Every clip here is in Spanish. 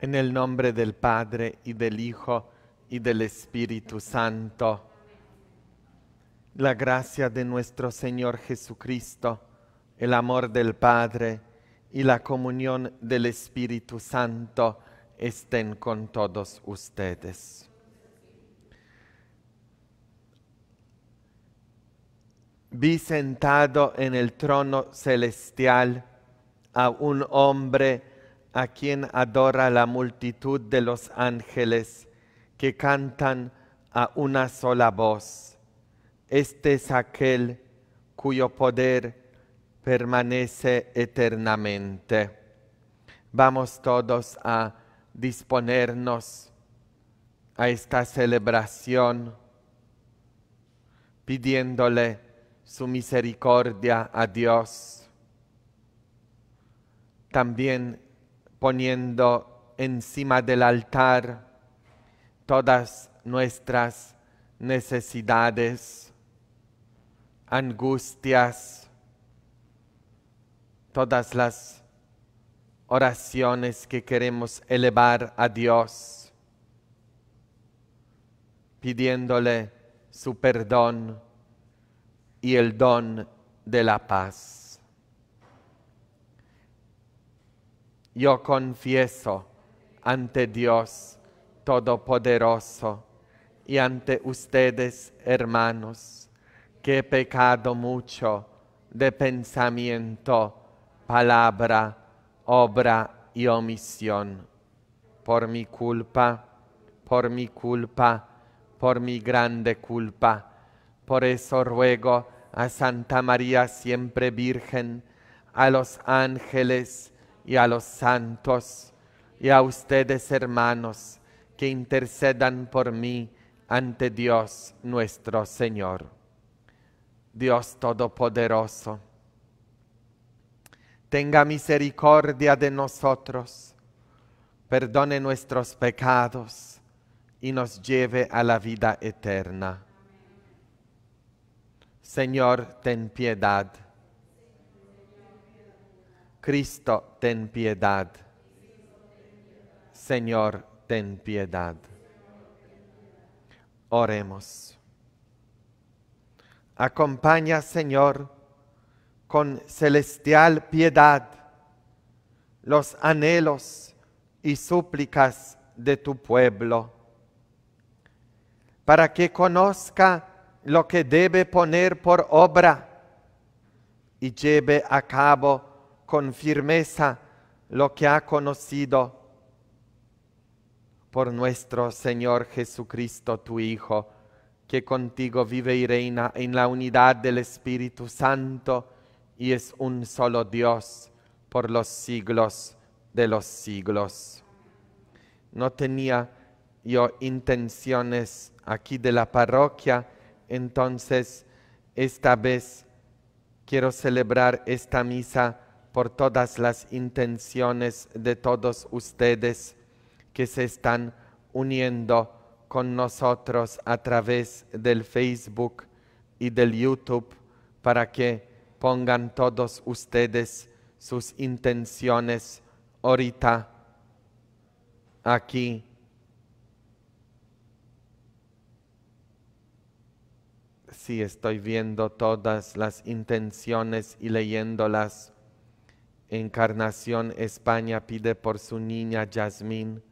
En el nombre del Padre y del Hijo y del Espíritu Santo. La gracia de nuestro Señor Jesucristo, el amor del Padre y la comunión del Espíritu Santo estén con todos ustedes. Vi sentado en el trono celestial a un hombre a quien adora la multitud de los ángeles que cantan a una sola voz. Este es aquel cuyo poder permanece eternamente. Vamos todos a disponernos a esta celebración pidiéndole su misericordia a Dios. También poniendo encima del altar todas nuestras necesidades, angustias, todas las oraciones que queremos elevar a Dios, pidiéndole su perdón y el don de la paz. Yo confieso ante Dios Todopoderoso y ante ustedes, hermanos, que he pecado mucho de pensamiento, palabra, obra y omisión. Por mi culpa, por mi culpa, por mi grande culpa. Por eso ruego a Santa María siempre Virgen, a los ángeles y a los santos, y a ustedes hermanos, que intercedan por mí ante Dios nuestro Señor. Dios Todopoderoso, tenga misericordia de nosotros, perdone nuestros pecados y nos lleve a la vida eterna. Señor, ten piedad. Cristo, ten piedad. Señor, ten piedad. Oremos. Acompaña, Señor, con celestial piedad los anhelos y súplicas de tu pueblo, para que conozca lo que debe poner por obra y lleve a cabo con firmeza lo que ha conocido por nuestro Señor Jesucristo, tu Hijo, que contigo vive y reina en la unidad del Espíritu Santo y es un solo Dios por los siglos de los siglos. No tenía yo intenciones aquí de la parroquia, entonces esta vez quiero celebrar esta misa por todas las intenciones de todos ustedes que se están uniendo con nosotros a través del Facebook y del YouTube para que pongan todos ustedes sus intenciones ahorita aquí. Sí, estoy viendo todas las intenciones y leyéndolas. Encarnación España pide por su niña Yasmín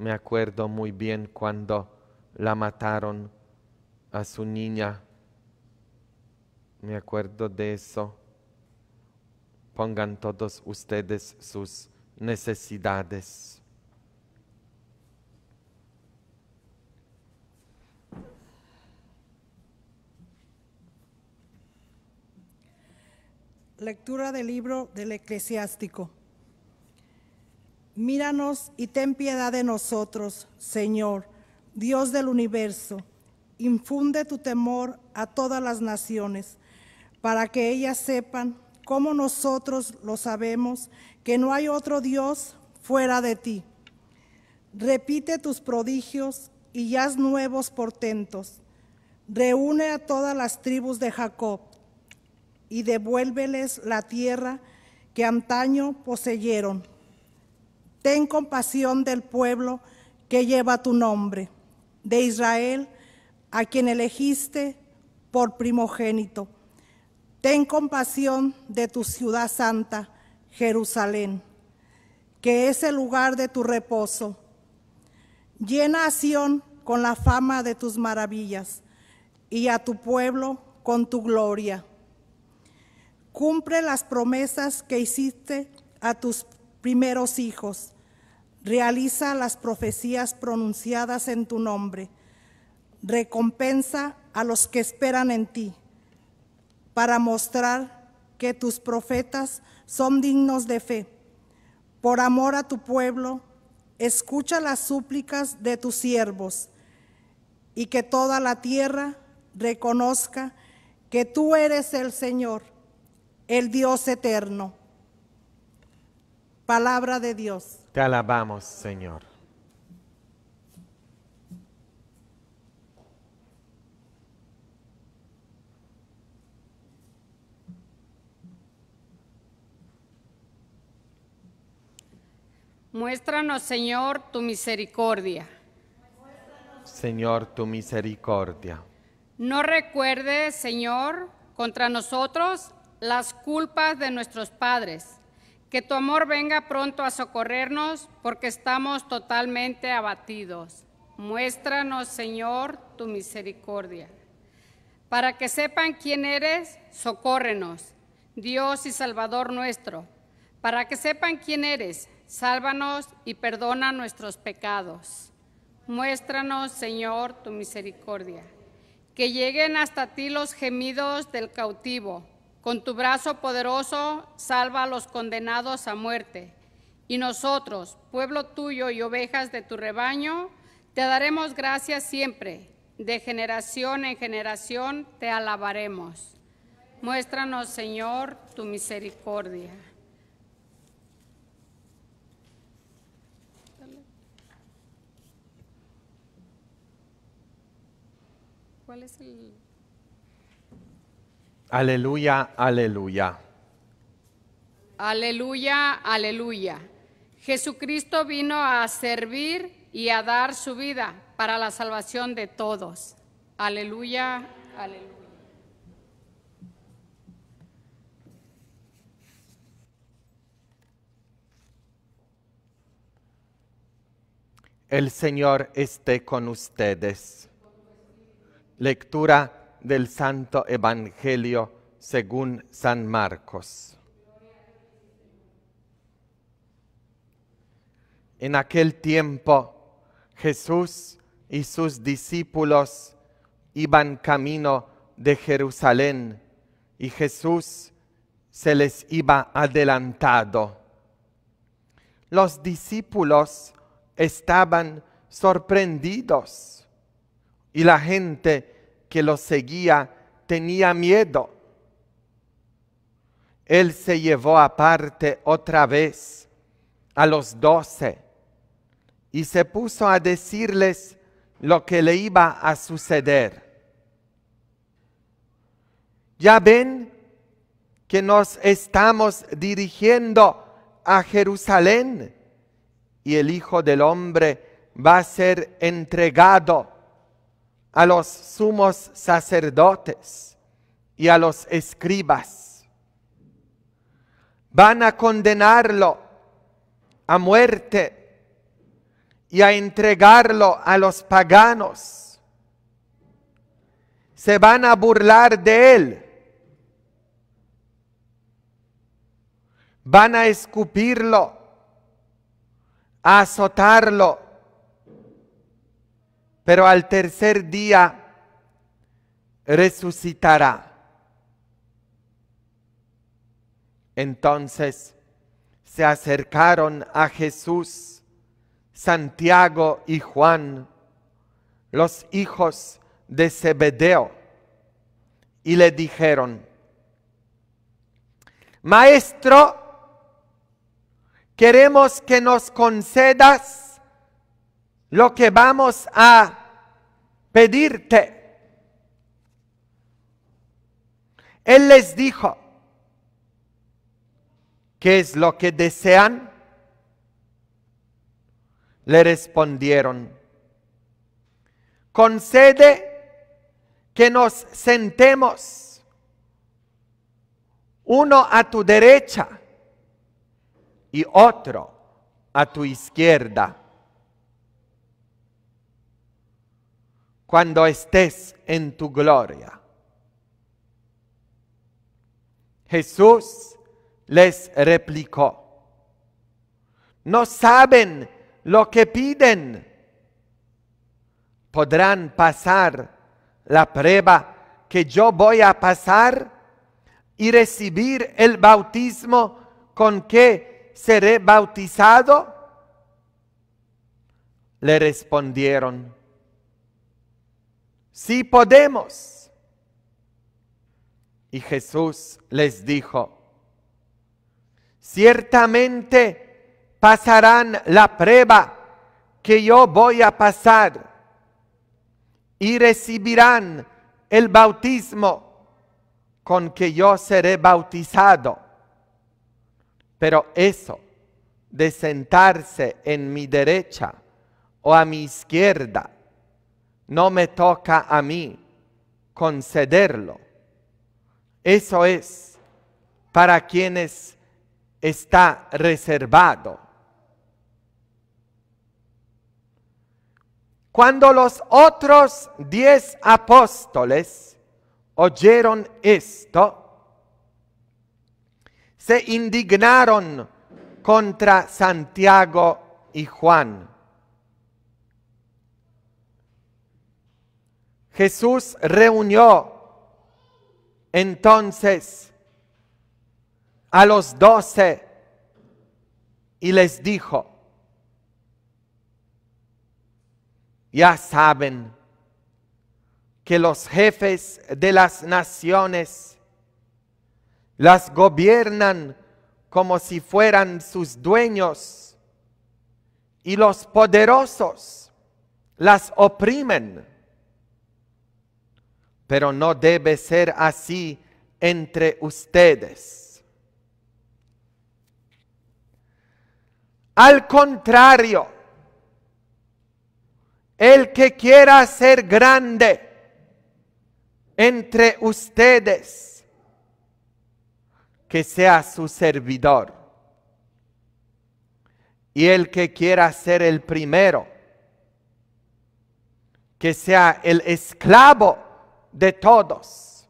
me acuerdo muy bien cuando la mataron a su niña. Me acuerdo de eso. Pongan todos ustedes sus necesidades. Lectura del libro del eclesiástico. Míranos y ten piedad de nosotros, Señor, Dios del universo. Infunde tu temor a todas las naciones, para que ellas sepan, como nosotros lo sabemos, que no hay otro Dios fuera de ti. Repite tus prodigios y haz nuevos portentos. Reúne a todas las tribus de Jacob y devuélveles la tierra que antaño poseyeron ten compasión del pueblo que lleva tu nombre, de Israel, a quien elegiste por primogénito. Ten compasión de tu ciudad santa, Jerusalén, que es el lugar de tu reposo. Llena a con la fama de tus maravillas y a tu pueblo con tu gloria. Cumple las promesas que hiciste a tus primeros hijos. Realiza las profecías pronunciadas en tu nombre. Recompensa a los que esperan en ti, para mostrar que tus profetas son dignos de fe. Por amor a tu pueblo, escucha las súplicas de tus siervos y que toda la tierra reconozca que tú eres el Señor, el Dios eterno. Palabra de Dios. Te alabamos, Señor. Muéstranos, Señor, tu misericordia. Señor, tu misericordia. No recuerdes, Señor, contra nosotros las culpas de nuestros padres. Que tu amor venga pronto a socorrernos porque estamos totalmente abatidos. Muéstranos, Señor, tu misericordia. Para que sepan quién eres, socórrenos, Dios y Salvador nuestro. Para que sepan quién eres, sálvanos y perdona nuestros pecados. Muéstranos, Señor, tu misericordia. Que lleguen hasta ti los gemidos del cautivo. Con tu brazo poderoso, salva a los condenados a muerte. Y nosotros, pueblo tuyo y ovejas de tu rebaño, te daremos gracias siempre. De generación en generación te alabaremos. Muéstranos, Señor, tu misericordia. ¿Cuál es el...? Aleluya, aleluya. Aleluya, aleluya. Jesucristo vino a servir y a dar su vida para la salvación de todos. Aleluya, aleluya. El Señor esté con ustedes. Lectura del Santo Evangelio según San Marcos. En aquel tiempo Jesús y sus discípulos iban camino de Jerusalén y Jesús se les iba adelantado. Los discípulos estaban sorprendidos y la gente que los seguía tenía miedo. Él se llevó aparte otra vez a los doce y se puso a decirles lo que le iba a suceder. Ya ven que nos estamos dirigiendo a Jerusalén y el Hijo del Hombre va a ser entregado a los sumos sacerdotes y a los escribas. Van a condenarlo a muerte y a entregarlo a los paganos. Se van a burlar de él. Van a escupirlo, a azotarlo pero al tercer día resucitará. Entonces se acercaron a Jesús, Santiago y Juan, los hijos de Zebedeo, y le dijeron, Maestro, queremos que nos concedas lo que vamos a pedirte. Él les dijo, ¿qué es lo que desean? Le respondieron, concede que nos sentemos uno a tu derecha y otro a tu izquierda. Cuando estés en tu gloria. Jesús les replicó, no saben lo que piden. Podrán pasar la prueba que yo voy a pasar y recibir el bautismo con que seré bautizado? Le respondieron, sí podemos. Y Jesús les dijo, ciertamente pasarán la prueba que yo voy a pasar y recibirán el bautismo con que yo seré bautizado. Pero eso de sentarse en mi derecha o a mi izquierda, no me toca a mí concederlo. Eso es para quienes está reservado. Cuando los otros diez apóstoles oyeron esto, se indignaron contra Santiago y Juan. Jesús reunió entonces a los doce y les dijo, ya saben que los jefes de las naciones las gobiernan como si fueran sus dueños y los poderosos las oprimen. Pero no debe ser así entre ustedes. Al contrario, el que quiera ser grande entre ustedes, que sea su servidor. Y el que quiera ser el primero, que sea el esclavo de todos.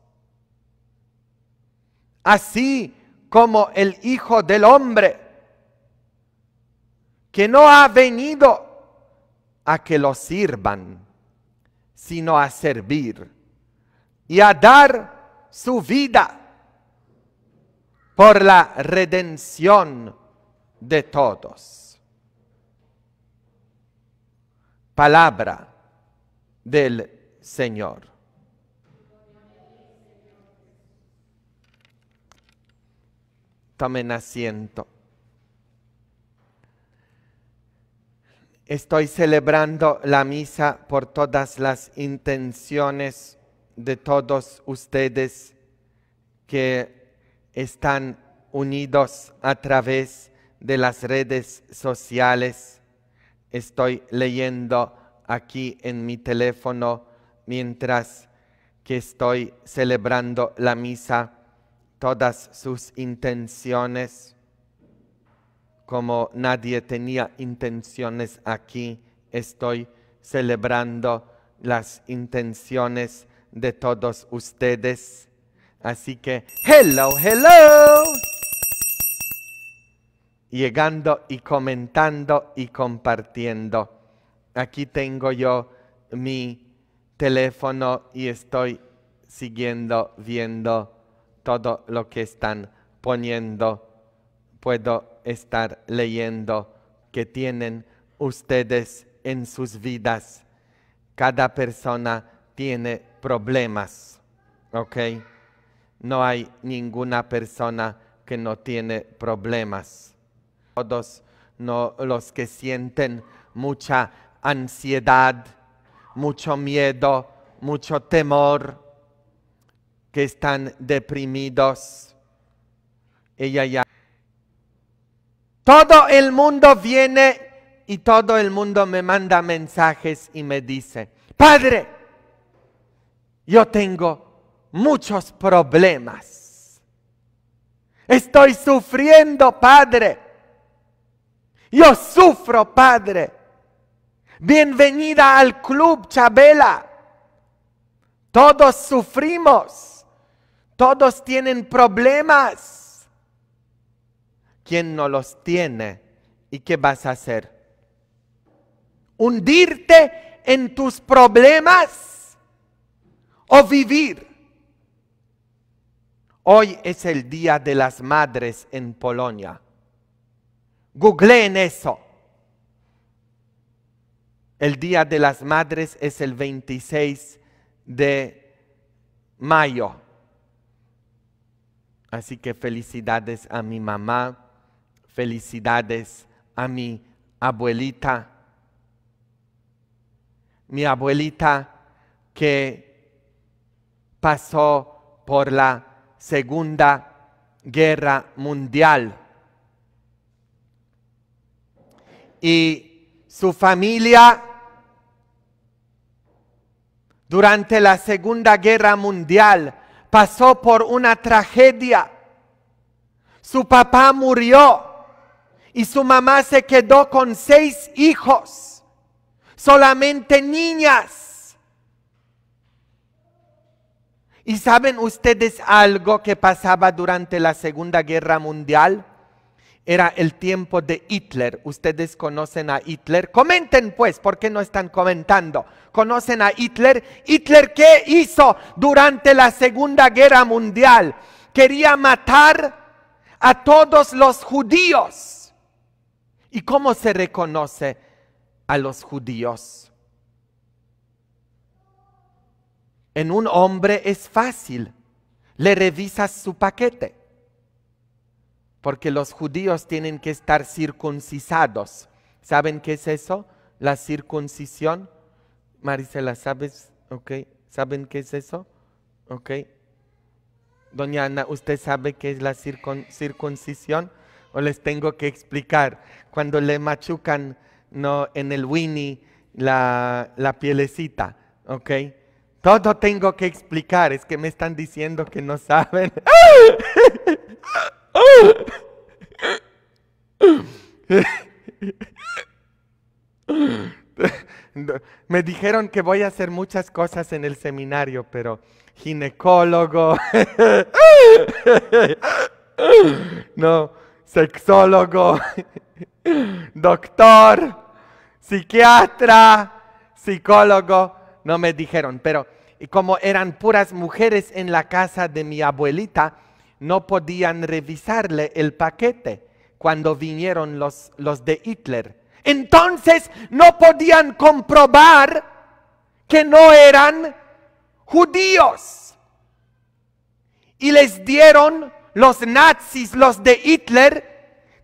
Así como el Hijo del Hombre, que no ha venido a que lo sirvan, sino a servir y a dar su vida por la redención de todos. Palabra del Señor. Tomen asiento. Estoy celebrando la misa por todas las intenciones de todos ustedes que están unidos a través de las redes sociales. Estoy leyendo aquí en mi teléfono mientras que estoy celebrando la misa todas sus intenciones como nadie tenía intenciones aquí, estoy celebrando las intenciones de todos ustedes. Así que, hello, hello. Llegando y comentando y compartiendo. Aquí tengo yo mi teléfono y estoy siguiendo, viendo todo lo que están poniendo. Puedo estar leyendo que tienen ustedes en sus vidas. Cada persona tiene problemas, ¿ok? No hay ninguna persona que no tiene problemas. Todos los que sienten mucha ansiedad, mucho miedo, mucho temor, que están deprimidos. Ella ya todo el mundo viene y todo el mundo me manda mensajes y me dice, Padre, yo tengo muchos problemas. Estoy sufriendo, Padre. Yo sufro, Padre. Bienvenida al club, Chabela. Todos sufrimos. Todos tienen problemas. ¿Quién no los tiene? ¿Y qué vas a hacer? ¿Hundirte en tus problemas o vivir? Hoy es el Día de las Madres en Polonia. Googleen eso. El Día de las Madres es el 26 de mayo. Así que felicidades a mi mamá, felicidades a mi abuelita. Mi abuelita que pasó por la Segunda Guerra Mundial. Y su familia durante la Segunda Guerra Mundial pasó por una tragedia. Su papá murió y su mamá se quedó con seis hijos, solamente niñas. ¿Y saben ustedes algo que pasaba durante la Segunda Guerra Mundial? Era el tiempo de Hitler. Ustedes conocen a Hitler. Comenten pues, ¿por qué no están comentando? ¿Conocen a Hitler? Hitler, ¿qué hizo durante la Segunda Guerra Mundial? Quería matar a todos los judíos. ¿Y cómo se reconoce a los judíos? En un hombre es fácil. Le revisas su paquete. Porque los judíos tienen que estar circuncisados. ¿Saben qué es eso? La circuncisión. Marisela, ¿sabes? Ok. ¿Saben qué es eso? Ok. Doña Ana, ¿usted sabe qué es la circuncisión? ¿O les tengo que explicar? Cuando le machucan no, en el Winnie la, la pielecita, ¿ok? Todo tengo que explicar, es que me están diciendo que no saben. Me dijeron que voy a hacer muchas cosas en el seminario, pero ginecólogo, no, sexólogo, doctor, psiquiatra, psicólogo, no me dijeron, pero como eran puras mujeres en la casa de mi abuelita, no podían revisarle el paquete cuando vinieron los, los de Hitler. Entonces no podían comprobar que no eran judíos. Y les dieron los nazis, los de Hitler,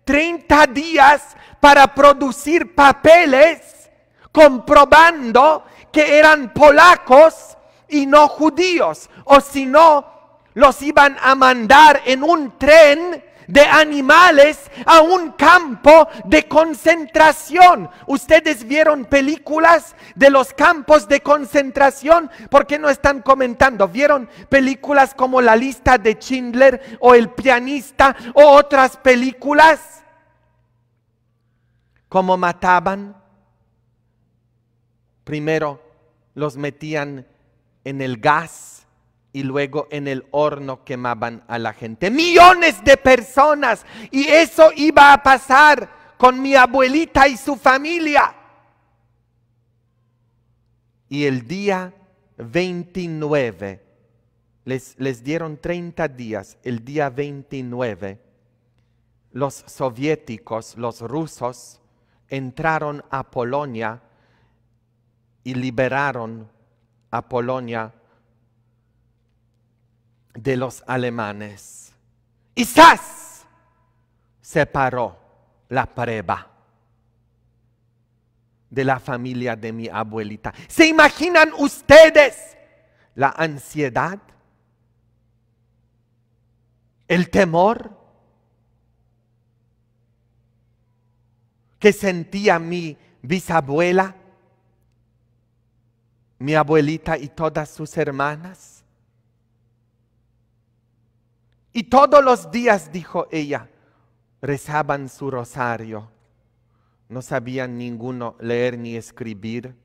30 días para producir papeles comprobando que eran polacos y no judíos. O si no, los iban a mandar en un tren de animales a un campo de concentración. ¿Ustedes vieron películas de los campos de concentración? ¿Por qué no están comentando? ¿Vieron películas como La lista de Schindler o El pianista o otras películas? ¿Cómo mataban? Primero los metían en el gas y luego en el horno quemaban a la gente. Millones de personas. Y eso iba a pasar con mi abuelita y su familia. Y el día 29, les, les dieron 30 días, el día 29, los soviéticos, los rusos, entraron a Polonia y liberaron a Polonia de los alemanes. Y ¡zas! se paró la prueba de la familia de mi abuelita. ¿Se imaginan ustedes la ansiedad? ¿El temor? que sentía mi bisabuela, mi abuelita y todas sus hermanas. Y todos los días, dijo ella, rezaban su rosario. No sabían ninguno leer ni escribir,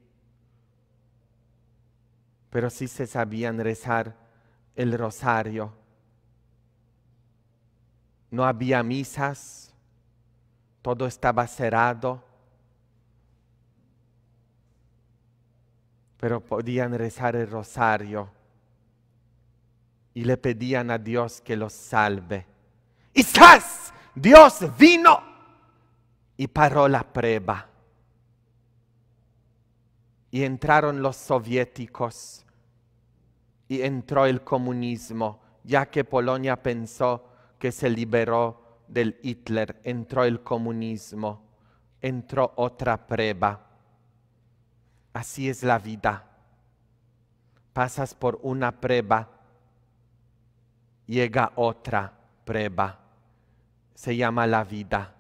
pero sí se sabían rezar el rosario. No había misas, todo estaba cerrado, pero podían rezar el rosario y le pedían a Dios que los salve. Y. Dios vino y paró la prueba. Y entraron los soviéticos y entró el comunismo, ya que Polonia pensó que se liberó del Hitler, entró el comunismo, entró otra prueba. Así es la vida. Pasas por una prueba, llega otra prueba. Se llama la vida.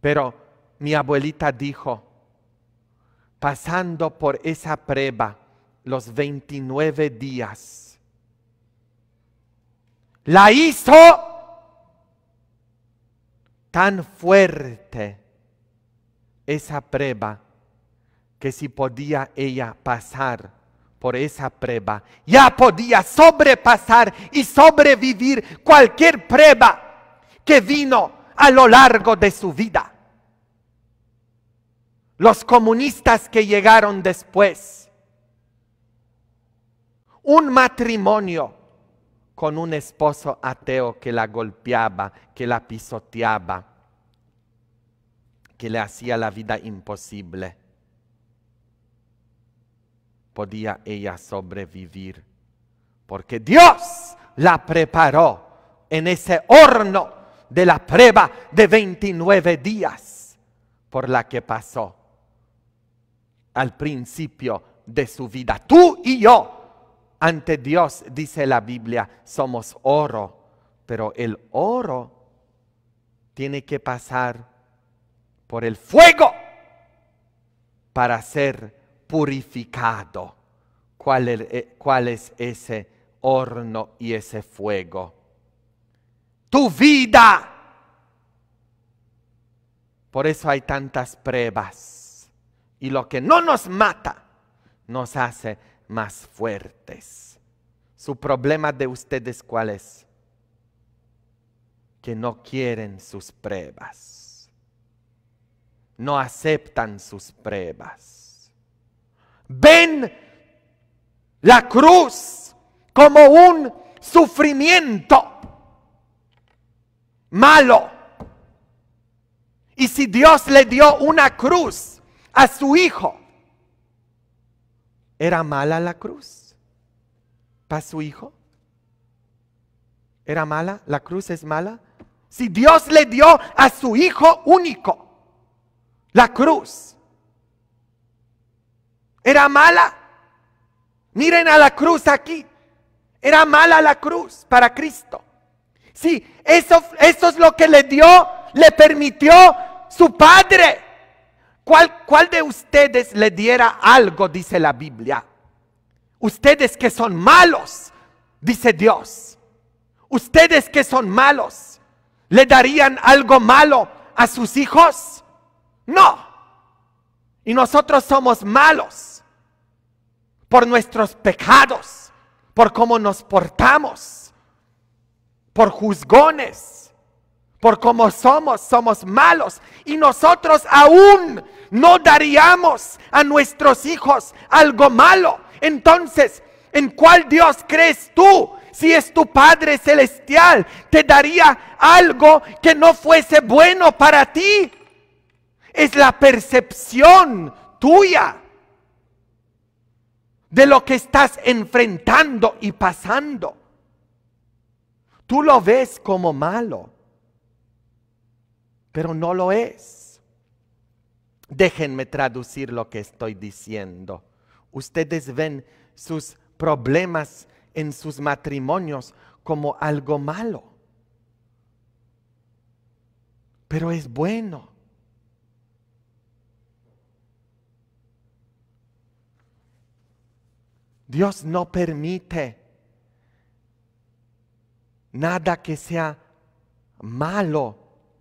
Pero mi abuelita dijo, pasando por esa prueba los 29 días, la hizo tan fuerte esa prueba que si podía ella pasar por esa prueba, ya podía sobrepasar y sobrevivir cualquier prueba que vino a lo largo de su vida. Los comunistas que llegaron después, un matrimonio con un esposo ateo que la golpeaba, que la pisoteaba, que le hacía la vida imposible. Podía ella sobrevivir porque Dios la preparó en ese horno de la prueba de 29 días por la que pasó al principio de su vida. Tú y yo ante Dios, dice la Biblia, somos oro, pero el oro tiene que pasar por el fuego para ser purificado. ¿Cuál es, eh, cuál es ese horno y ese fuego? Tu vida. Por eso hay tantas pruebas. Y lo que no nos mata, nos hace más fuertes. Su problema de ustedes cuál es? Que no quieren sus pruebas. No aceptan sus pruebas. Ven la cruz como un sufrimiento malo. Y si Dios le dio una cruz a su hijo, ¿Era mala la cruz para su hijo? ¿Era mala? ¿La cruz es mala? Si Dios le dio a su hijo único la cruz, ¿era mala? Miren a la cruz aquí. Era mala la cruz para Cristo. Sí, eso, eso es lo que le dio, le permitió su Padre. ¿Cuál, de ustedes le diera algo, dice la Biblia? Ustedes que son malos, dice Dios. Ustedes que son malos, ¿le darían algo malo a sus hijos? No. Y nosotros somos malos por nuestros pecados, por cómo nos portamos, por juzgones, por cómo somos, somos malos. Y nosotros aún no daríamos a nuestros hijos algo malo. Entonces, ¿en cuál Dios crees tú? Si es tu Padre Celestial, te daría algo que no fuese bueno para ti. Es la percepción tuya de lo que estás enfrentando y pasando. Tú lo ves como malo, pero no lo es. Déjenme traducir lo que estoy diciendo. Ustedes ven sus problemas en sus matrimonios como algo malo. pero es bueno. Dios no permite nada que sea malo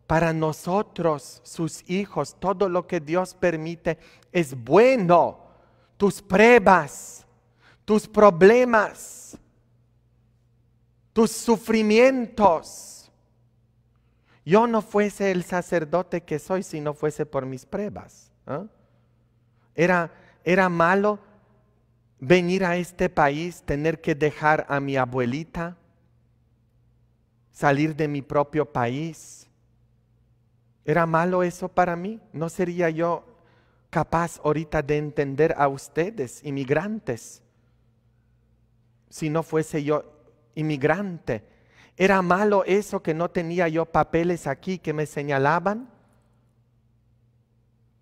para nosotros, sus hijos. Todo lo que Dios permite es bueno. Tus pruebas, tus problemas, tus sufrimientos. Yo no fuese el sacerdote que soy si no fuese por mis pruebas. ¿ah? Era, era malo venir a este país, tener que dejar a mi abuelita, salir de mi propio país. ¿Era malo eso para mí? ¿No sería yo capaz ahorita de entender a ustedes, inmigrantes, si no fuese yo inmigrante? ¿Era malo eso que no tenía yo papeles aquí que me señalaban?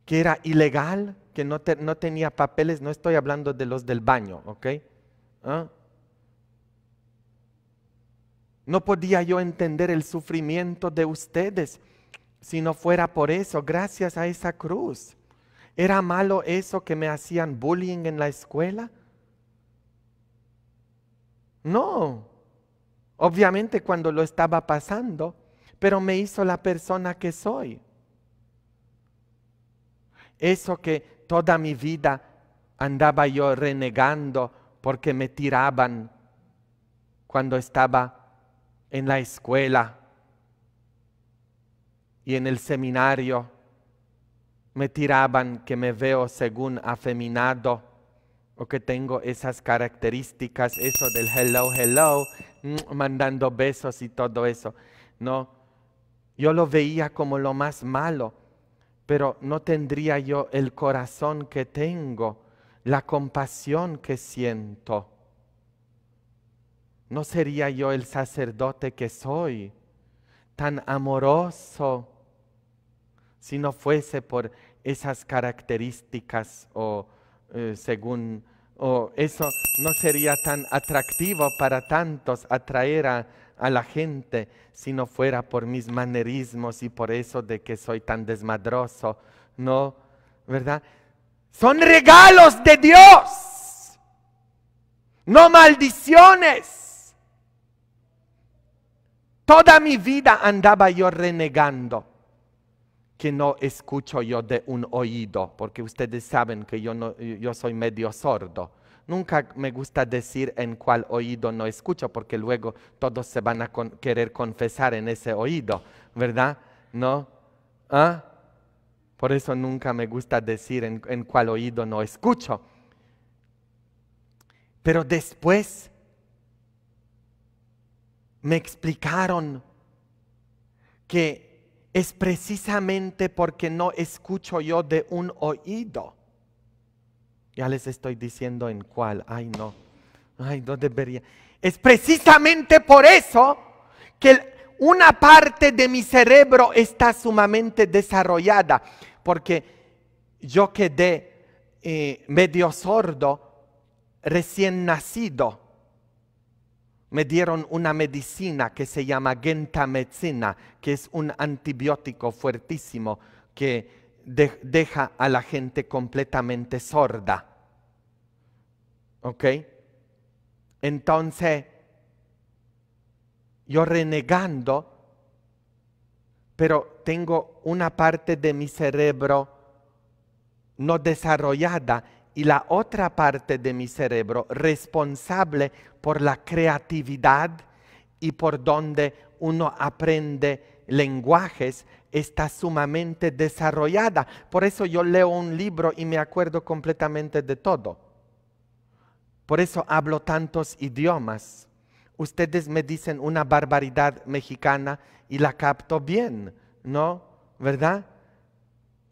¿Que era ilegal? ¿Que no, no tenía papeles? No estoy hablando de los del baño, ¿ok? ¿Ah? No podía yo entender el sufrimiento de ustedes si no fuera por eso, gracias a esa cruz. ¿Era malo eso que me hacían bullying en la escuela? No, obviamente cuando lo estaba pasando, pero me hizo la persona que soy. Eso que toda mi vida andaba yo renegando porque me tiraban cuando estaba en la escuela y en el seminario. Me tiraban que me veo según afeminado o que tengo esas características, eso del hello, hello, mm, mandando besos y todo eso. No, yo lo veía como lo más malo, pero no tendría yo el corazón que tengo, la compasión que siento. No sería yo el sacerdote que soy, tan amoroso, si no fuese por esas características o eh, según, o eso no sería tan atractivo para tantos atraer a, a la gente si no fuera por mis manerismos y por eso de que soy tan desmadroso, ¿no? ¿Verdad? Son regalos de Dios, no maldiciones. Toda mi vida andaba yo renegando que no escucho yo de un oído, porque ustedes saben que yo, no, yo soy medio sordo. Nunca me gusta decir en cuál oído no escucho, porque luego todos se van a querer confesar en ese oído, ¿verdad? ¿No? ¿Ah? Por eso nunca me gusta decir en, en cuál oído no escucho. Pero después me explicaron que es precisamente porque no escucho yo de un oído. Ya les estoy diciendo en cuál. Ay, no. Ay, no debería. Es precisamente por eso que una parte de mi cerebro está sumamente desarrollada. Porque yo quedé eh, medio sordo recién nacido me dieron una medicina que se llama gentamicina, que es un antibiótico fuertísimo que deja a la gente completamente sorda. ¿Ok? Entonces, yo renegando, pero tengo una parte de mi cerebro no desarrollada y la otra parte de mi cerebro responsable por la creatividad y por donde uno aprende lenguajes está sumamente desarrollada. Por eso yo leo un libro y me acuerdo completamente de todo. Por eso hablo tantos idiomas. Ustedes me dicen una barbaridad mexicana y la capto bien, ¿no? ¿Verdad?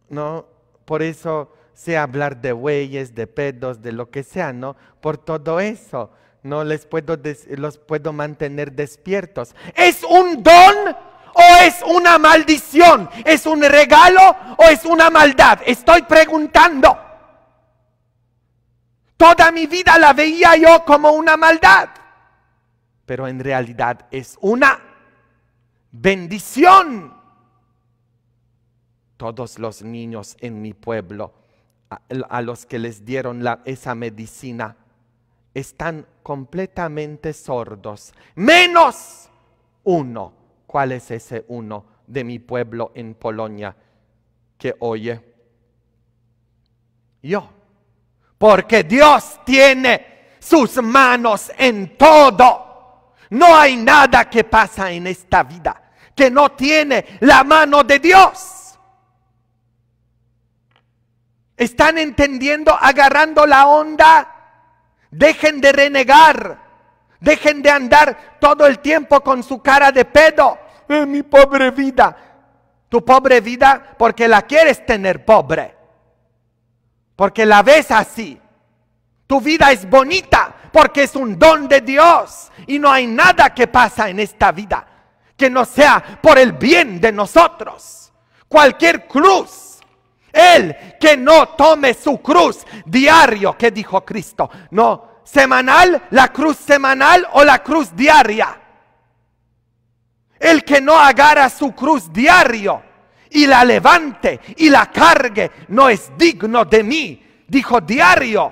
¿No? Por eso sé hablar de bueyes, de pedos, de lo que sea, ¿no? Por todo eso, no les puedo, los puedo mantener despiertos. ¿Es un don o es una maldición? ¿Es un regalo o es una maldad? Estoy preguntando. Toda mi vida la veía yo como una maldad, pero en realidad es una bendición. todos los niños en mi pueblo, a, los que les dieron esa medicina, están completamente sordos, menos uno. ¿Cuál es ese uno de mi pueblo en Polonia que oye? Yo. Porque Dios tiene sus manos en todo. No hay nada que pasa en esta vida que no tiene la mano de Dios. ¿Están entendiendo, agarrando la onda? Dejen de renegar. Dejen de andar todo el tiempo con su cara de pedo. Eh, mi pobre vida. Tu pobre vida porque la quieres tener pobre. Porque la ves así. Tu vida es bonita porque es un don de Dios. Y no hay nada que pasa en esta vida que no sea por el bien de nosotros. Cualquier cruz. El que no tome su cruz diario, que dijo Cristo. No, semanal, la cruz semanal o la cruz diaria. El que no agarra su cruz diario y la levante y la cargue no es digno de mí, dijo diario.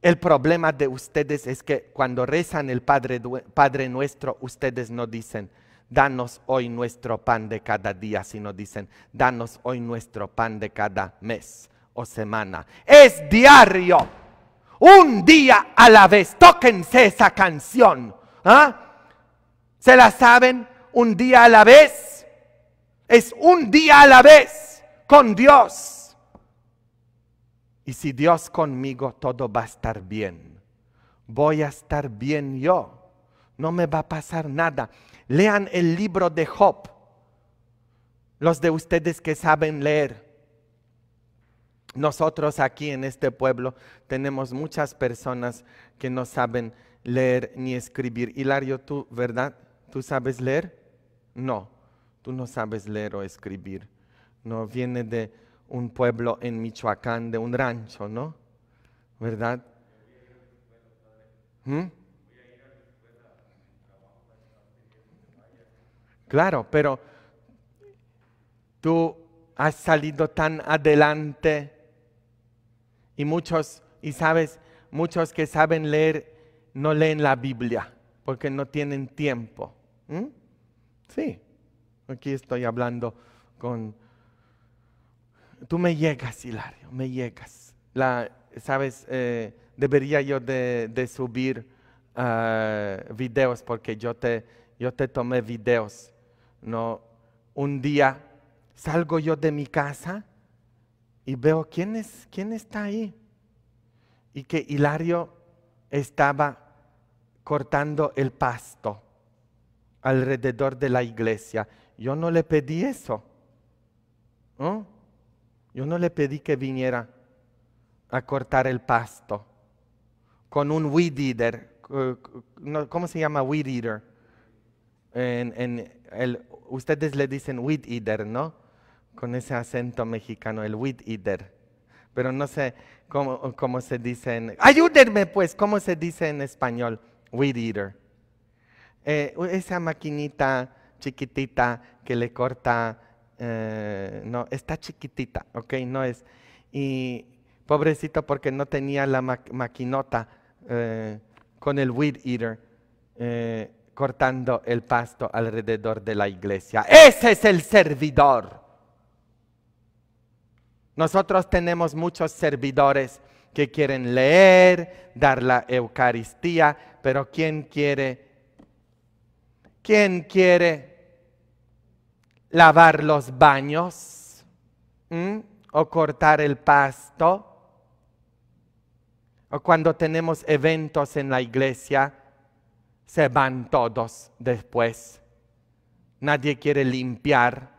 El problema de ustedes es que cuando rezan el Padre, Padre Nuestro, ustedes no dicen, danos hoy nuestro pan de cada día, sino dicen, danos hoy nuestro pan de cada mes o semana. Es diario, un día a la vez. Tóquense esa canción. ¿ah? ¿Se la saben? Un día a la vez. Es un día a la vez con Dios. Y si Dios conmigo, todo va a estar bien. Voy a estar bien yo. No me va a pasar nada. Lean el libro de Job. Los de ustedes que saben leer. Nosotros aquí en este pueblo tenemos muchas personas que no saben leer ni escribir. Hilario, tú, ¿verdad? ¿Tú sabes leer? No, tú no sabes leer o escribir. No, viene de un pueblo en Michoacán, de un rancho, ¿no? ¿Verdad? ¿Mm? Claro, pero tú has salido tan adelante y muchos, y sabes, muchos que saben leer no leen la Biblia porque no tienen tiempo. ¿Mm? Sí, aquí estoy hablando con... Tú me llegas, Hilario, me llegas. La, sabes, eh, debería yo de, subir ah, videos porque yo te, yo te tomé videos. No, un día salgo yo de mi casa y veo quién es, quién está ahí. Y que Hilario estaba cortando el pasto alrededor de la iglesia. Yo no le pedí eso. ¿no? Yo no le pedí que viniera a cortar el pasto con un weed eater. ¿Cómo se llama weed eater? Ustedes le dicen weed eater, ¿no? Con ese acento mexicano, el weed eater. Pero no sé cómo, cómo se dice en... Ayúdenme pues, ¿cómo se dice en español? Weed eater. Eh, esa maquinita chiquitita que le corta, eh, no, está chiquitita, ok, no es. Y pobrecito porque no tenía la ma- maquinota eh, con el weed eater cortando el pasto alrededor de la iglesia. Ese es el servidor. Nosotros tenemos muchos servidores que quieren leer, dar la Eucaristía, pero ¿quién quiere? ¿Quién quiere lavar los baños? ¿Mm? ¿O cortar el pasto? O cuando tenemos eventos en la iglesia, se van todos después. Nadie quiere limpiar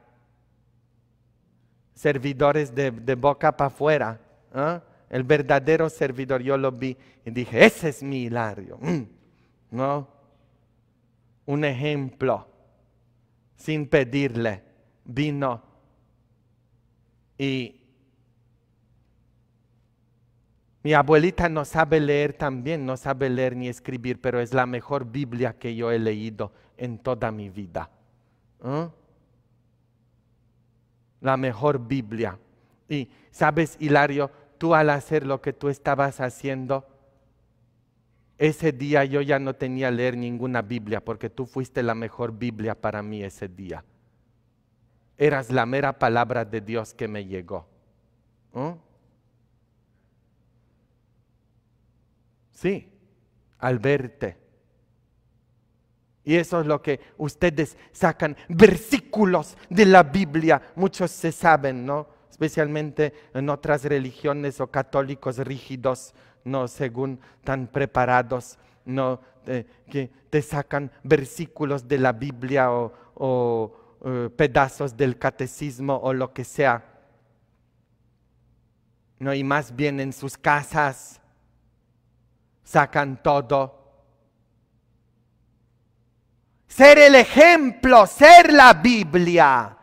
servidores de, boca para afuera. ¿ah? El verdadero servidor, yo lo vi y dije, ese es mi Hilario. ¿No? Un ejemplo, sin pedirle, vino y mi abuelita no sabe leer también, no sabe leer ni escribir, pero es la mejor Biblia que yo he leído en toda mi vida. ¿ah? la mejor Biblia. Y sabes, Hilario, tú al hacer lo que tú estabas haciendo, ese día yo ya no tenía leer ninguna Biblia porque tú fuiste la mejor Biblia para mí ese día. Eras la mera palabra de Dios que me llegó. ¿Oh? Sí, al verte. Y eso es lo que ustedes sacan, versículos de la Biblia. Muchos se saben, ¿no? Especialmente en otras religiones o católicos rígidos, no según tan preparados, no eh, que te sacan versículos de la Biblia o, eh, pedazos del catecismo o lo que sea. No, y más bien en sus casas sacan todo. Ser el ejemplo, ser la Biblia.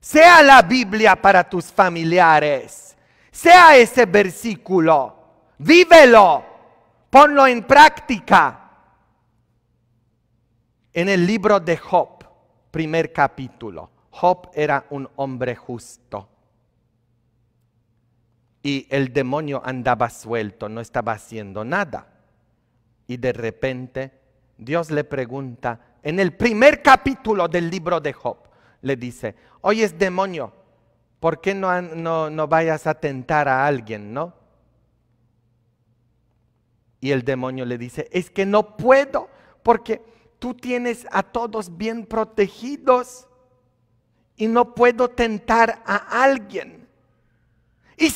Sea la Biblia para tus familiares. Sea ese versículo. Vívelo. Ponlo en práctica. En el libro de Job, primer capítulo. Job era un hombre justo y el demonio andaba suelto, no estaba haciendo nada. Y de repente Dios le pregunta, en el primer capítulo del libro de Job, le dice, oye demonio, ¿por qué no, no, no vayas a tentar a alguien, no? Y el demonio le dice, es que no puedo porque tú tienes a todos bien protegidos y no puedo tentar a alguien. Y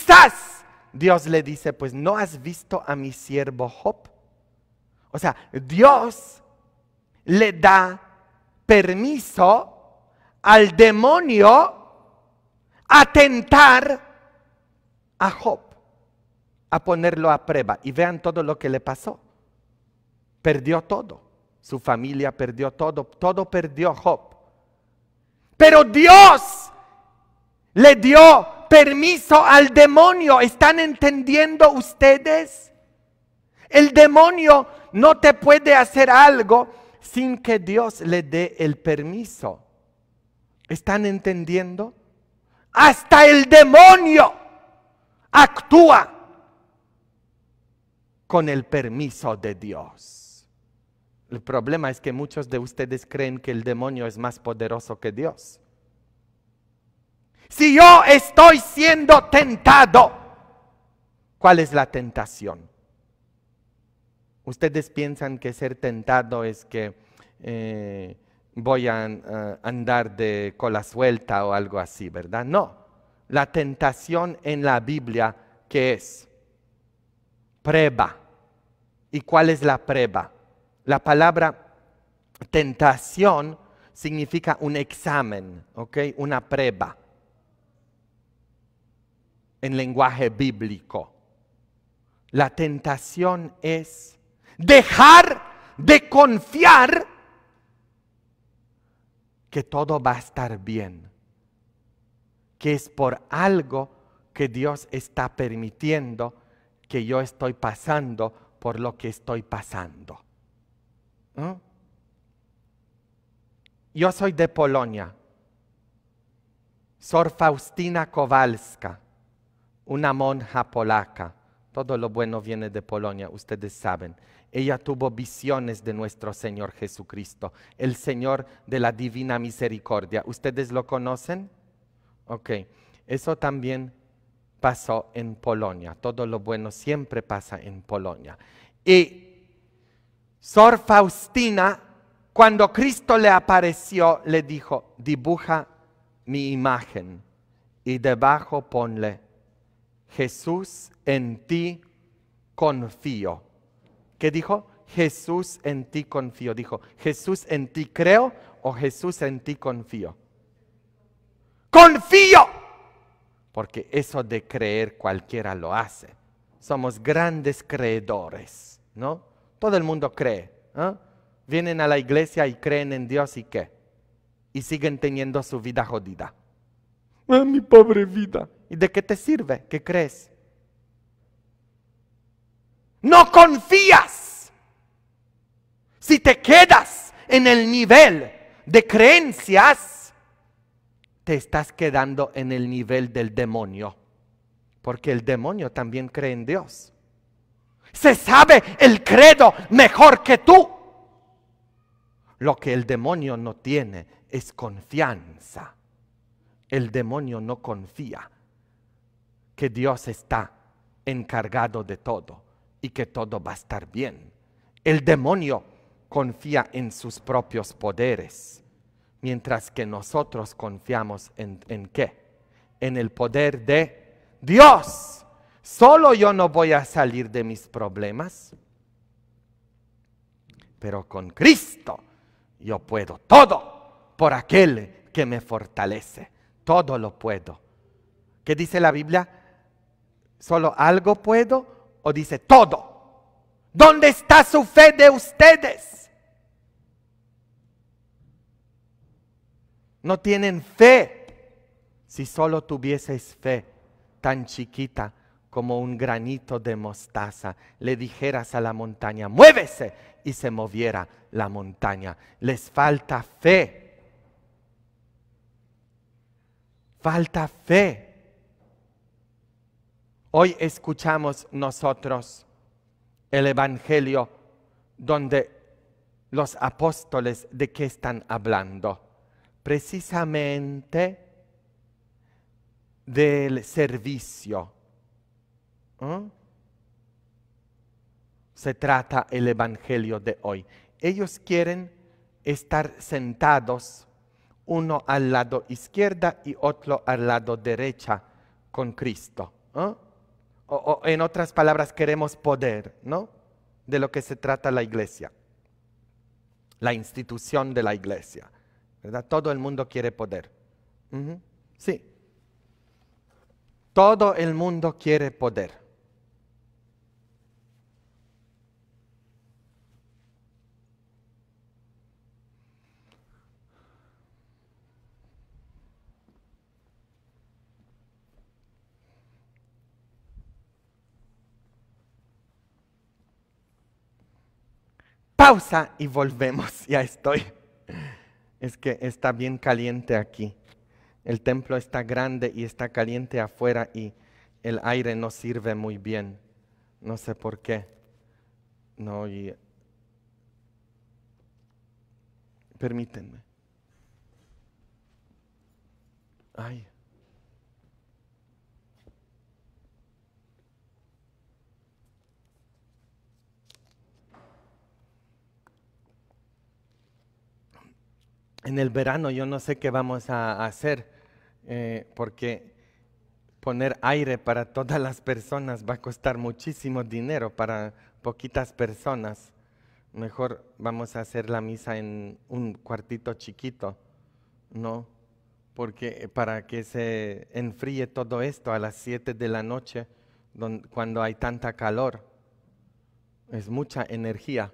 Dios le dice, pues no has visto a mi siervo Job. O sea, Dios le da permiso al demonio a tentar a Job, a ponerlo a prueba. Y vean todo lo que le pasó. Perdió todo. Su familia perdió todo. Todo perdió Job. Pero Dios le dio permiso al demonio. ¿Están entendiendo ustedes? El demonio no te puede hacer algo sin que Dios le dé el permiso. ¿Están entendiendo? Hasta el demonio actúa con el permiso de Dios. El problema es que muchos de ustedes creen que el demonio es más poderoso que Dios. Si yo estoy siendo tentado, ¿cuál es la tentación? Ustedes piensan que ser tentado es que eh, voy a andar de cola suelta o algo así, ¿verdad? No. La tentación en la Biblia, ¿qué es? Prueba. ¿Y cuál es la prueba? La palabra tentación significa un examen, ¿ok? Una prueba en lenguaje bíblico. La tentación es dejar de confiar que todo va a estar bien, que es por algo que Dios está permitiendo que yo estoy pasando por lo que estoy pasando. Yo soy de Polonia, Sor Faustina Kowalska una monja polaca. Todo lo bueno viene de Polonia, ustedes saben. Ella tuvo visiones de nuestro Señor Jesucristo, el Señor de la Divina Misericordia. ¿Ustedes lo conocen? Ok, eso también pasó en Polonia. Todo lo bueno siempre pasa en Polonia. Y Sor Faustina, cuando Cristo le apareció, le dijo, dibuja mi imagen y debajo ponle Jesús en ti confío. ¿Qué dijo? Jesús en ti confío. Dijo, Jesús en ti creo o Jesús en ti confío. Confío. Porque eso de creer cualquiera lo hace. Somos grandes creedores, ¿no? Todo el mundo cree. ¿eh? Vienen a la iglesia y creen en Dios y qué. Y siguen teniendo su vida jodida. Ah, mi pobre vida. ¿Y de qué te sirve? ¿Qué crees? No confías. Si te quedas en el nivel de creencias, te estás quedando en el nivel del demonio, porque el demonio también cree en Dios. Se sabe el credo mejor que tú. Lo que el demonio no tiene es confianza. El demonio no confía que Dios está encargado de todo y que todo va a estar bien. El demonio confía en sus propios poderes, mientras que nosotros confiamos en, en qué? En el poder de Dios. Solo yo no voy a salir de mis problemas, pero con Cristo yo puedo todo por aquel que me fortalece. Todo lo puedo. ¿Qué dice la Biblia? ¿Solo algo puedo o dice todo? ¿Dónde está su fe de ustedes? No tienen fe. Si solo tuvieseis fe tan chiquita como un granito de mostaza, le dijeras a la montaña, muévese y se moviera la montaña. Les falta fe. Falta fe. Hoy escuchamos nosotros el Evangelio donde los apóstoles de qué están hablando? Precisamente del servicio. Se trata el Evangelio de hoy. Ellos quieren estar sentados uno al lado izquierda y otro al lado derecha con Cristo. O, en otras palabras, queremos poder, ¿no? De lo que se trata la iglesia, la institución de la iglesia, ¿verdad? Todo el mundo quiere poder. Sí. Todo el mundo quiere poder. Pausa y volvemos. Ya estoy. Es que está bien caliente aquí. El templo está grande y está caliente afuera y el aire no sirve muy bien. No sé por qué. No, y... Permítanme. Ay. En el verano yo no sé qué vamos a hacer, eh, porque poner aire para todas las personas va a costar muchísimo dinero para poquitas personas. Mejor vamos a hacer la misa en un cuartito chiquito, ¿no? Porque para que se enfríe todo esto a las 7 de la noche, cuando hay tanta calor, es mucha energía.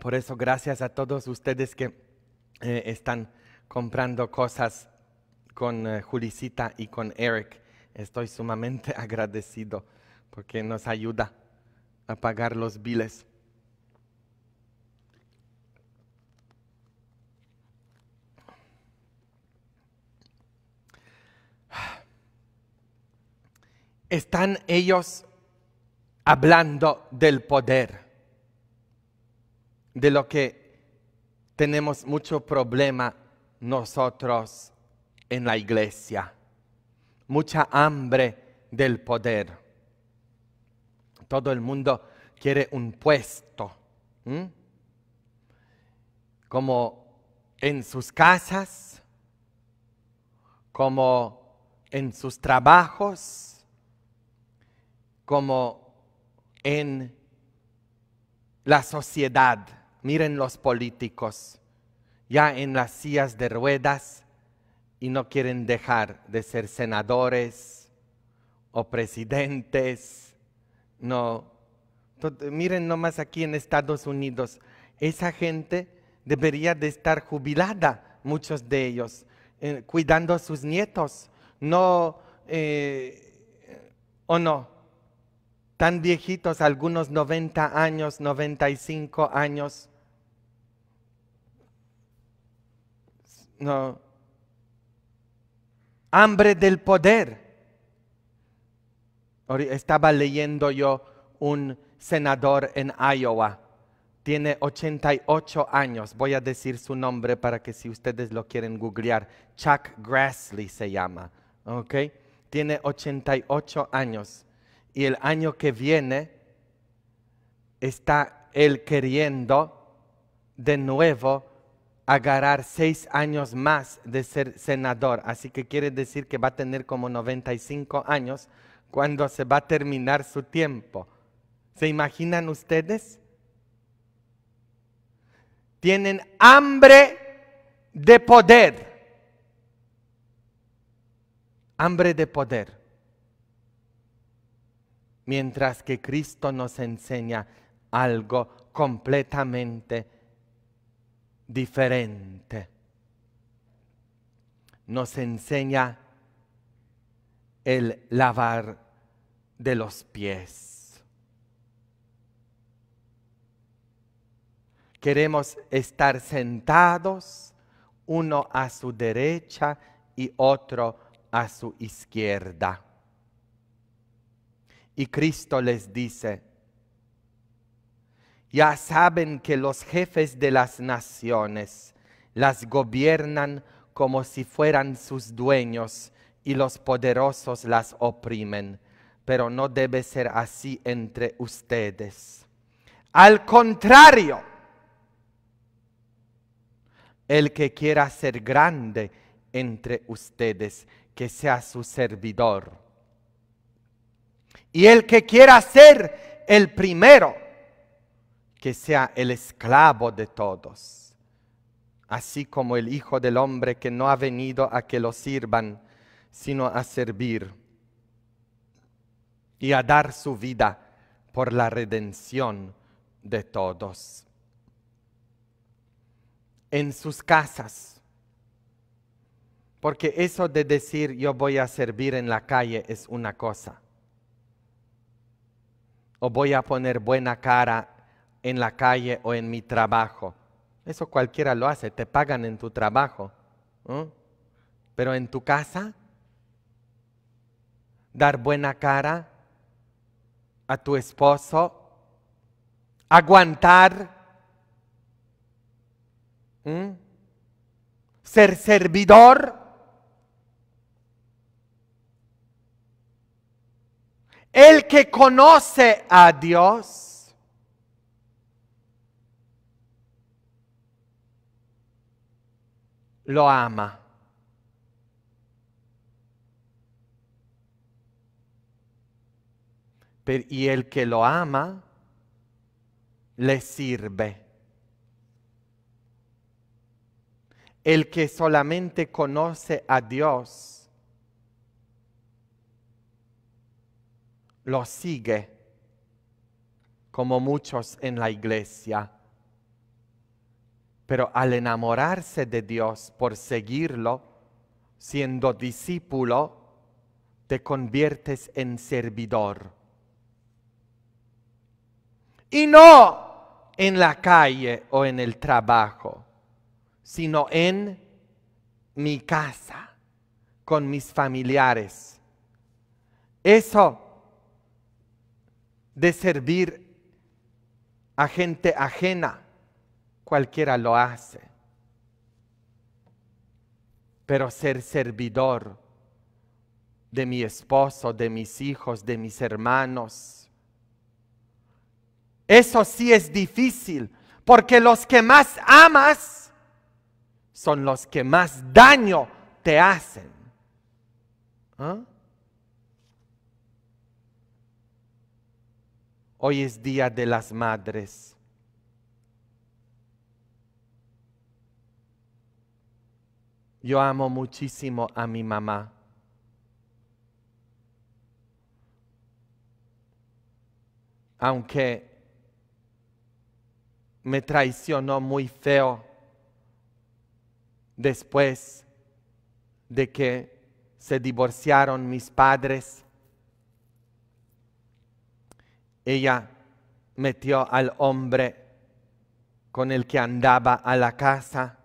Por eso, gracias a todos ustedes que eh, están comprando cosas con eh, Julicita y con Eric. Estoy sumamente agradecido porque nos ayuda a pagar los biles. Están ellos hablando del poder de lo que tenemos mucho problema nosotros en la iglesia. Mucha hambre del poder. Todo el mundo quiere un puesto. Como en sus casas, como en sus trabajos, como en la sociedad Miren los políticos, ya en las sillas de ruedas y no quieren dejar de ser senadores o presidentes. No. Miren nomás aquí en Estados Unidos, esa gente debería de estar jubilada, muchos de ellos, eh, cuidando a sus nietos. No, eh, o no, tan viejitos, algunos 90 años, 95 años, no, hambre del poder. Estaba leyendo yo un senador en Iowa. Tiene 88 años. Voy a decir su nombre para que si ustedes lo quieren googlear. Chuck Grassley se llama. ¿Ok? Tiene 88 años. Y el año que viene está él queriendo de nuevo agarrar seis años más de ser senador. Así que quiere decir que va a tener como 95 años cuando se va a terminar su tiempo. ¿Se imaginan ustedes? Tienen hambre de poder. Hambre de poder. Mientras que Cristo nos enseña algo completamente diferente. Nos enseña el lavar de los pies. Queremos estar sentados, uno a su derecha y otro a su izquierda. Y Cristo les dice, ya saben que los jefes de las naciones las gobiernan como si fueran sus dueños y los poderosos las oprimen, pero no debe ser así entre ustedes. Al contrario, el que quiera ser grande entre ustedes, que sea su servidor. Y el que quiera ser el primero, que sea el esclavo de todos, así como el Hijo del Hombre que no ha venido a que lo sirvan, sino a servir y a dar su vida por la redención de todos. En sus casas, porque eso de decir yo voy a servir en la calle es una cosa, o voy a poner buena cara en la calle o en mi trabajo. Eso cualquiera lo hace, te pagan en tu trabajo. Pero en tu casa, dar buena cara a tu esposo, aguantar, ser servidor. El que conoce a Dios lo ama. Pero- y el que lo ama le sirve. El que solamente conoce a Dios lo sigue, como muchos en la iglesia. Pero al enamorarse de Dios por seguirlo, siendo discípulo, te conviertes en servidor. Y no en la calle o en el trabajo, sino en mi casa, con mis familiares. Eso de servir a gente ajena, cualquiera lo hace. Pero ser servidor de mi esposo, de mis hijos, de mis hermanos, eso sí es difícil, porque los que más amas son los que más daño te hacen. ¿Ah? Hoy es Día de las Madres. Yo amo muchísimo a mi mamá. Aunque me traicionó muy feo después de que se divorciaron mis padres. Ella metió al hombre con el que andaba a la casa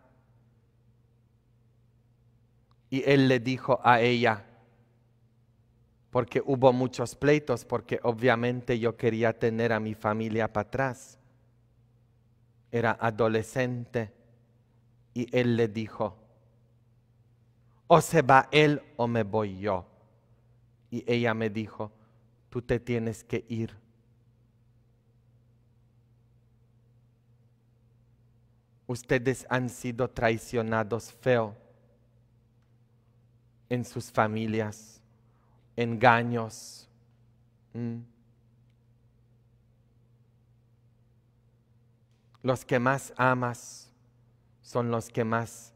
Y él le dijo a ella, porque hubo muchos pleitos, porque obviamente yo quería tener a mi familia para atrás. Era adolescente y él le dijo, o se va él o me voy yo. Y ella me dijo, tú te tienes que ir. Ustedes han sido traicionados feo en sus familias, engaños. Los que más amas son los que más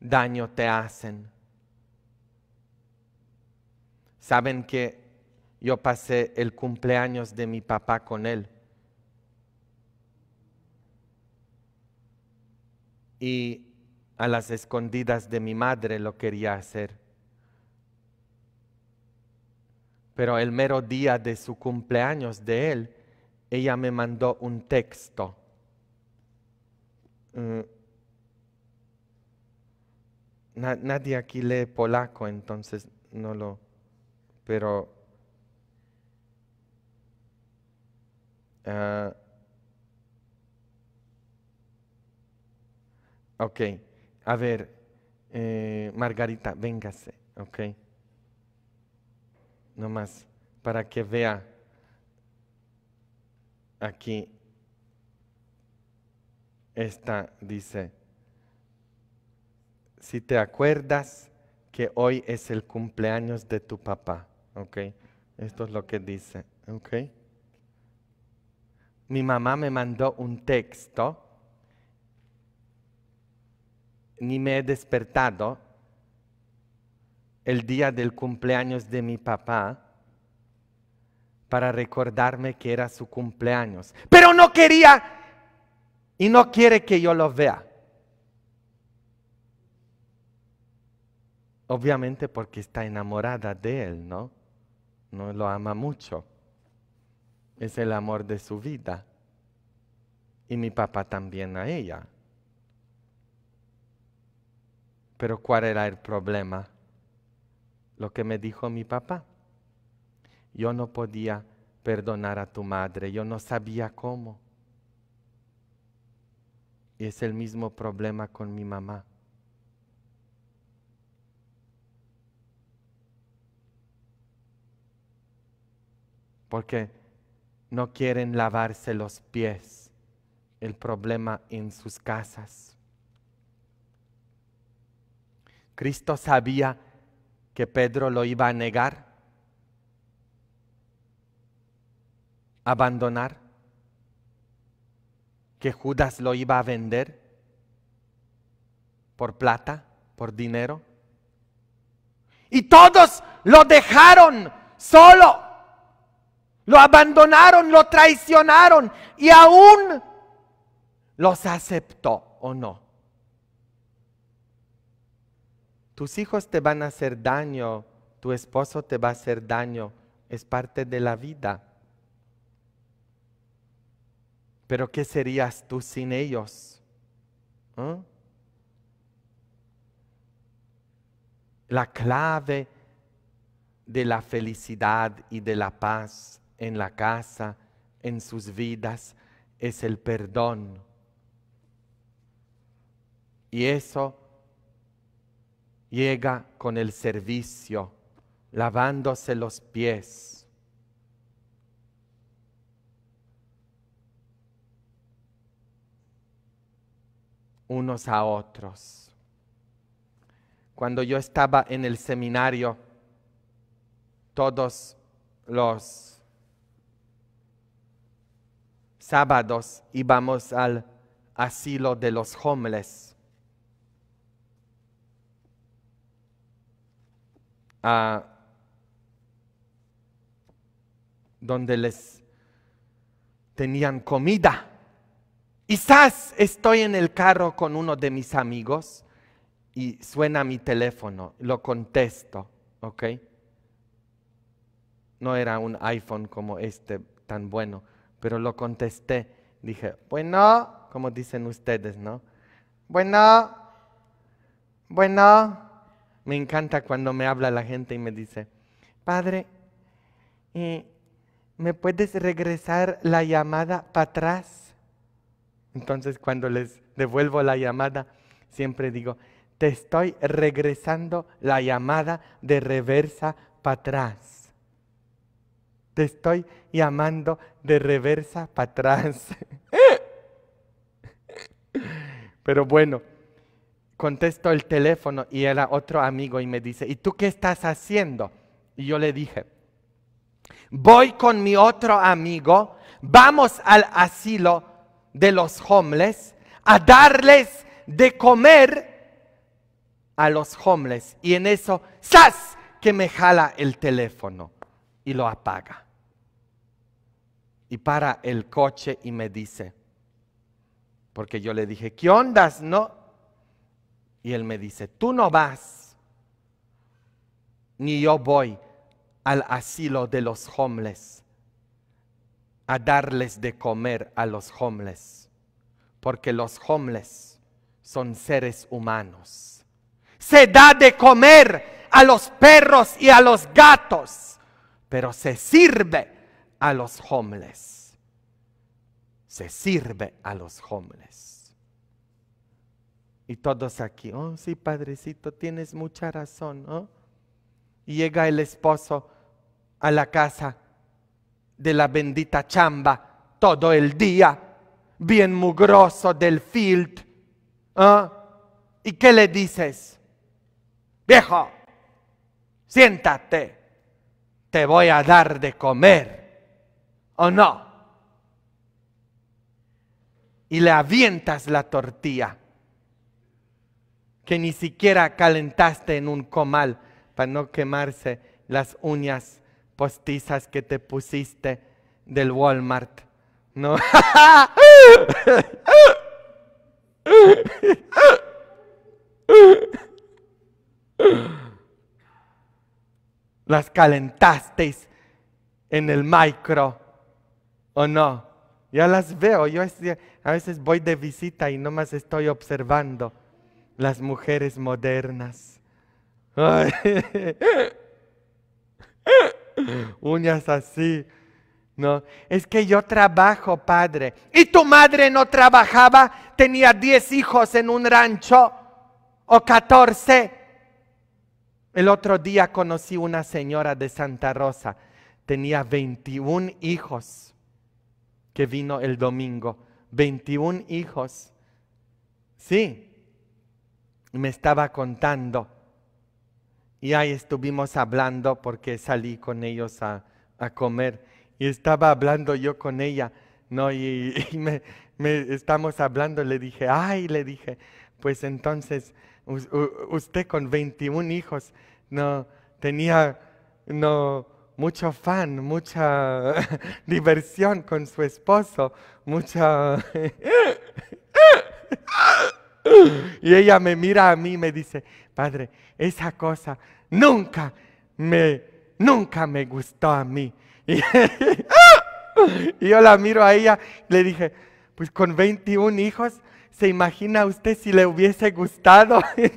daño te hacen. Saben que yo pasé el cumpleaños de mi papá con él. Y a las escondidas de mi madre lo quería hacer. Pero el mero día de su cumpleaños de él, ella me mandó un texto. Mm, nadie aquí lee polaco, entonces no lo, pero uh, ok, a ver, eh, Margarita, véngase, ok, nomás para que vea aquí, esta dice, si te acuerdas que hoy es el cumpleaños de tu papá, ¿ok? Esto es lo que dice, ¿ok? Mi mamá me mandó un texto, ni me he despertado el día del cumpleaños de mi papá para recordarme que era su cumpleaños, pero no quería y no quiere que yo lo vea. Obviamente porque está enamorada de él, ¿no? No lo ama mucho. Es el amor de su vida. Y mi papá también a ella. Pero ¿cuál era el problema? Lo que me dijo mi papá. Yo no podía perdonar a tu madre, yo no sabía cómo. Y es el mismo problema con mi mamá. porque no quieren lavarse los pies. El problema en sus casas. Cristo sabía que Pedro lo iba a negar, abandonar, que Judas lo iba a vender por plata, por dinero. Y todos lo dejaron solo. Lo abandonaron, lo traicionaron y aún los aceptó o no. Tus hijos te van a hacer daño, tu esposo te va a hacer daño, es parte de la vida. Pero ¿qué serías tú sin ellos? ¿Ah? La clave de la felicidad y de la paz en la casa, en sus vidas, es el perdón. Y eso llega con el servicio, lavándose los pies. unos a otros. Cuando yo estaba en el seminario, todos los sábados íbamos al asilo de los homeless. Donde les tenían comida. Quizás estoy en el carro con uno de mis amigos y suena mi teléfono, lo contesto, ¿ok? No era un iPhone como este tan bueno pero lo contesté. Dije, bueno, como dicen ustedes, ¿no? Bueno, bueno, me encanta cuando me habla la gente y me dice, Padre, eh, ¿me puedes regresar la llamada para atrás? Entonces cuando les devuelvo la llamada, siempre digo, te estoy regresando la llamada de reversa para atrás. Te estoy llamando de reversa para atrás. Pero bueno, contesto el teléfono y era otro amigo y me dice, ¿y tú qué estás haciendo? Y yo le dije, voy con mi otro amigo, vamos al asilo de los homeless a darles de comer a los homeless. Y en eso, ¡zas! que me jala el teléfono y lo apaga. Y para el coche y me dice, porque yo le dije, ¿qué ondas? No. Y él me dice, tú no vas, ni yo voy al asilo de los homeless a darles de comer a los homeless, porque los homeless son seres humanos. Se da de comer a los perros y a los gatos, pero se sirve a los homeless. Se sirve a los homeless. Y todos aquí, oh sí, padrecito, tienes mucha razón. Y llega el esposo a la casa de la bendita chamba todo el día, bien mugroso del field. ¿ah? ¿Y qué le dices? Viejo, siéntate, te voy a dar de comer, ¿o no? Y le avientas la tortilla que ni siquiera calentaste en un comal para no quemarse las uñas postizas que te pusiste del Walmart. No. Las calentasteis en el micro, ¿o no? Ya las veo, yo a veces voy de visita y nomás estoy observando las mujeres modernas. Uñas así. No, es que yo trabajo, padre. ¿Y tu madre no trabajaba? Tenía 10 hijos en un rancho o 14. El otro día conocí una señora de Santa Rosa. Tenía 21 hijos que vino el domingo. 21 hijos. Sí. Me estaba contando. Y ahí estuvimos hablando porque salí con ellos a, comer. Y estaba hablando yo con ella, ¿no? Y, me, estamos hablando, le dije, ay, le dije, pues entonces usted con 21 hijos, no, tenía, no, mucho fan, mucha diversión con su esposo, mucha... y ella me mira a mí y me dice, padre, esa cosa nunca me, nunca me gustó a mí. Y, yo la miro a ella, le dije, pues con 21 hijos, ¿se imagina usted si le hubiese gustado?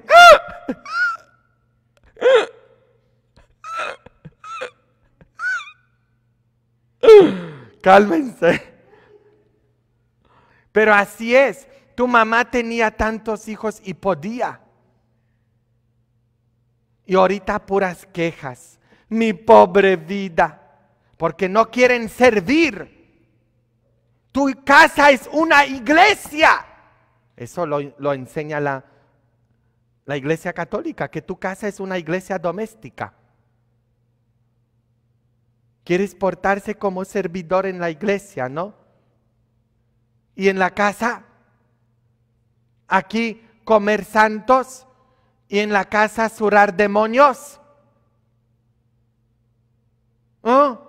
Cálmense. Pero así es. Tu mamá tenía tantos hijos y podía. Y ahorita puras quejas. Mi pobre vida. Porque no quieren servir. Tu casa es una iglesia. Eso lo, enseña la, la iglesia católica, que tu casa es una iglesia doméstica. Quieres portarse como servidor en la iglesia, ¿no? Y en la casa, aquí comer santos y en la casa surar demonios. ¿Oh?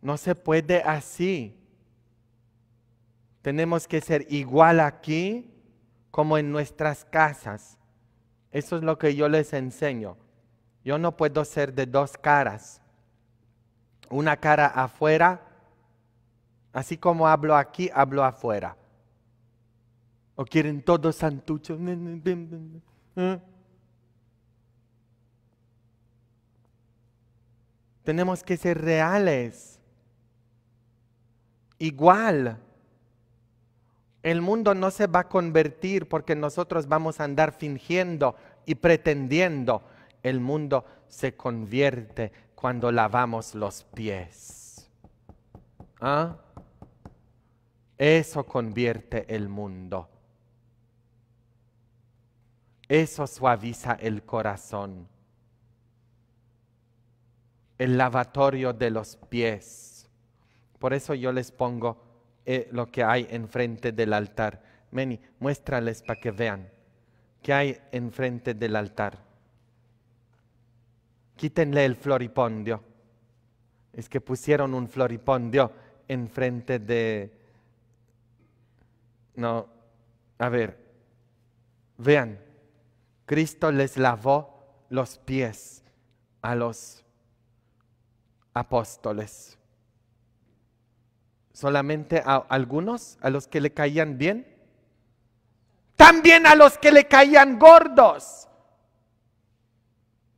No se puede así. Tenemos que ser igual aquí como en nuestras casas. Eso es lo que yo les enseño. Yo no puedo ser de dos caras. Una cara afuera, así como hablo aquí, hablo afuera. ¿O quieren todos santuchos? ¿eh? Tenemos que ser reales. Igual, el mundo no se va a convertir porque nosotros vamos a andar fingiendo y pretendiendo. El mundo se convierte cuando lavamos los pies. ¿Ah? Eso convierte el mundo. Eso suaviza el corazón. El lavatorio de los pies. Por eso yo les pongo eh, lo que hay enfrente del altar. Meni, muéstrales para que vean qué hay enfrente del altar. Quítenle el floripondio. Es que pusieron un floripondio enfrente de... No, a ver, vean, Cristo les lavó los pies a los apóstoles. Solamente a algunos, a los que le caían bien. También a los que le caían gordos.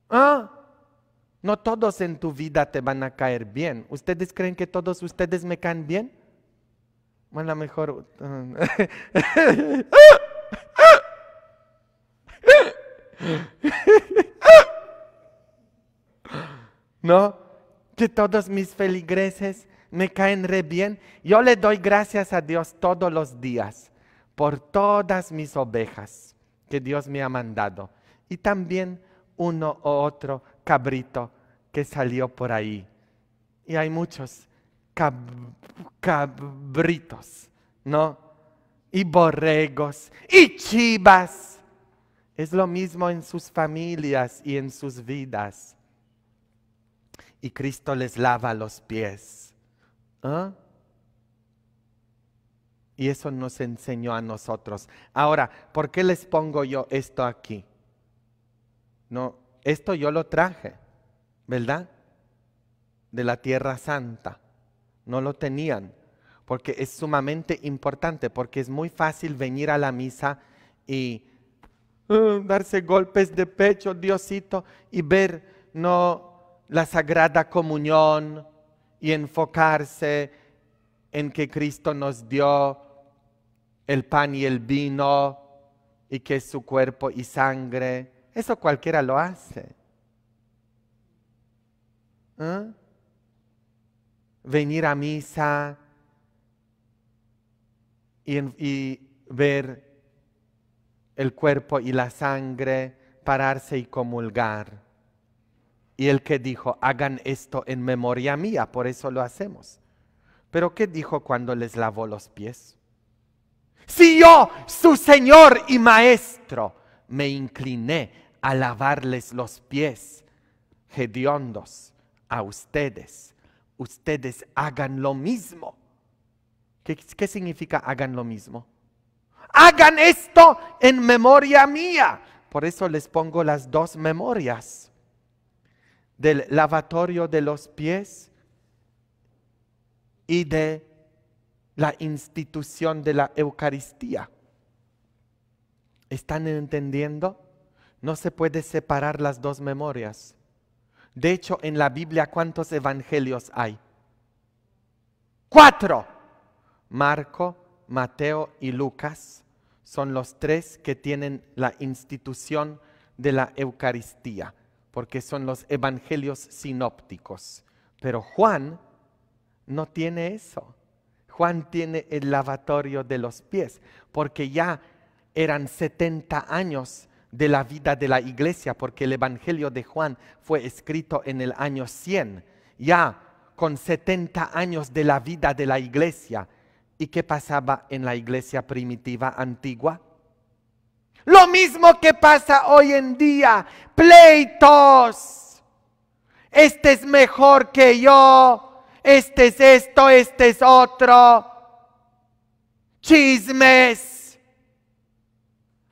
¿Ah? No todos en tu vida te van a caer bien. ¿Ustedes creen que todos ustedes me caen bien? Bueno, mejor... ¿No? Que todos mis feligreses me caen re bien. Yo le doy gracias a Dios todos los días por todas mis ovejas que Dios me ha mandado. Y también uno u otro cabrito que salió por ahí. Y hay muchos cabritos, ¿no? Y borregos y chivas. Es lo mismo en sus familias y en sus vidas. Y Cristo les lava los pies. ¿Ah? Y eso nos enseñó a nosotros. Ahora, ¿por qué les pongo yo esto aquí? No, esto yo lo traje, ¿verdad? De la tierra santa. No lo tenían, porque es sumamente importante, porque es muy fácil venir a la misa y darse golpes de pecho, Diosito, y ver no la sagrada comunión y enfocarse en que Cristo nos dio el pan y el vino y que es su cuerpo y sangre eso cualquiera lo hace. ¿Ah? Venir a misa y ver el cuerpo y la sangre, pararse y comulgar. Y el que dijo, hagan esto en memoria mía, por eso lo hacemos. Pero ¿qué dijo cuando les lavó los pies? Si yo, su Señor y Maestro, me incliné a lavarles los pies, hediondos, a ustedes. Ustedes hagan lo mismo. ¿Qué, ¿Qué, significa hagan lo mismo? Hagan esto en memoria mía. Por eso les pongo las dos memorias. Del lavatorio de los pies y de la institución de la Eucaristía. ¿Están entendiendo? No se puede separar las dos memorias. De hecho, en la Biblia, ¿cuántos evangelios hay? Cuatro. Marco, Mateo y Lucas son los tres que tienen la institución de la Eucaristía, porque son los evangelios sinópticos. Pero Juan no tiene eso. Juan tiene el lavatorio de los pies, porque ya eran 70 años de la vida de la iglesia, porque el Evangelio de Juan fue escrito en el año 100, ya con 70 años de la vida de la iglesia. ¿Y qué pasaba en la iglesia primitiva antigua? Lo mismo que pasa hoy en día, pleitos. Este es mejor que yo, este es esto, este es otro. Chismes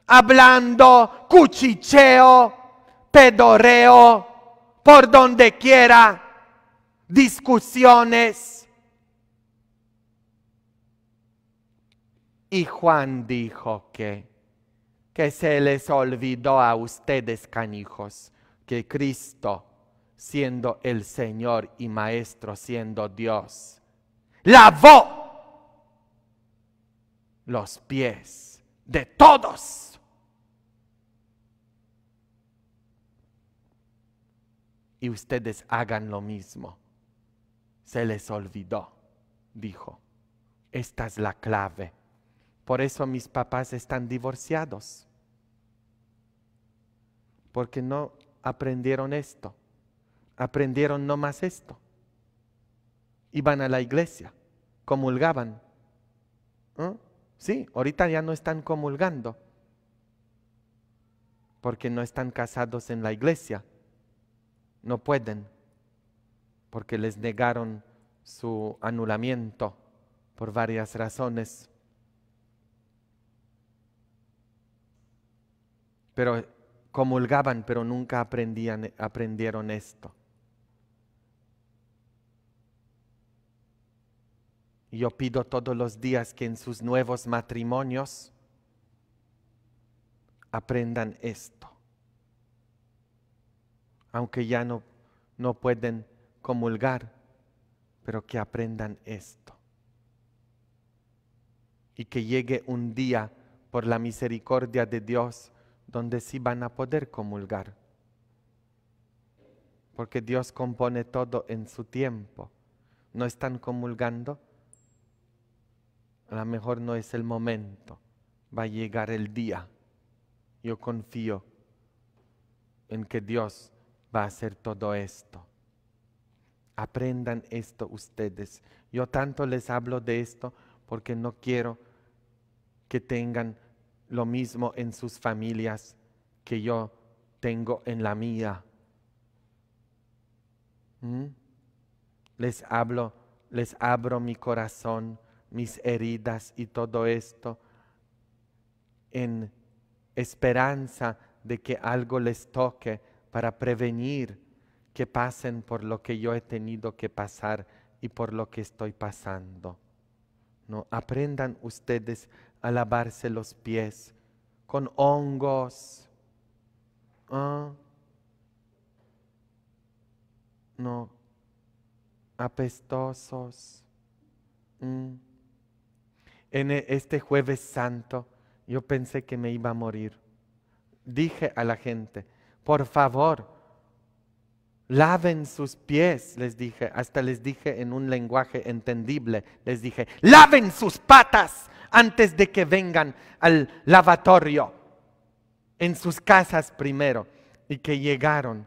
hablando, cuchicheo, pedoreo, por donde quiera, discusiones. Y Juan dijo que, que se les olvidó a ustedes, canijos, que Cristo siendo el Señor y Maestro, siendo Dios. Lavó los pies de todos. Y ustedes hagan lo mismo. Se les olvidó, dijo. Esta es la clave. Por eso mis papás están divorciados. Porque no aprendieron esto. Aprendieron no más esto. Iban a la iglesia, comulgaban. ¿Eh? Sí, ahorita ya no están comulgando. Porque no están casados en la iglesia. No pueden. Porque les negaron su anulamiento por varias razones. Pero comulgaban, pero nunca aprendían, aprendieron esto. Yo pido todos los días que en sus nuevos matrimonios aprendan esto. Aunque ya no, no pueden comulgar, pero que aprendan esto. Y que llegue un día, por la misericordia de Dios, donde sí van a poder comulgar. Porque Dios compone todo en su tiempo. No están comulgando. A lo mejor no es el momento. Va a llegar el día. Yo confío en que Dios va a hacer todo esto. Aprendan esto ustedes. Yo tanto les hablo de esto porque no quiero que tengan lo mismo en sus familias que yo tengo en la mía. ¿Mm? Les hablo, les abro mi corazón, mis heridas y todo esto en esperanza de que algo les toque para prevenir que pasen por lo que yo he tenido que pasar y por lo que estoy pasando. No, aprendan ustedes a lavarse los pies con hongos. ¿ah? No, apestosos. Mm. En e, este jueves santo yo pensé que me iba a morir. Dije a la gente, por favor, laven sus pies, les dije, hasta les dije en un lenguaje entendible, les dije, laven sus patas antes de que vengan al lavatorio, en sus casas primero, y que llegaron,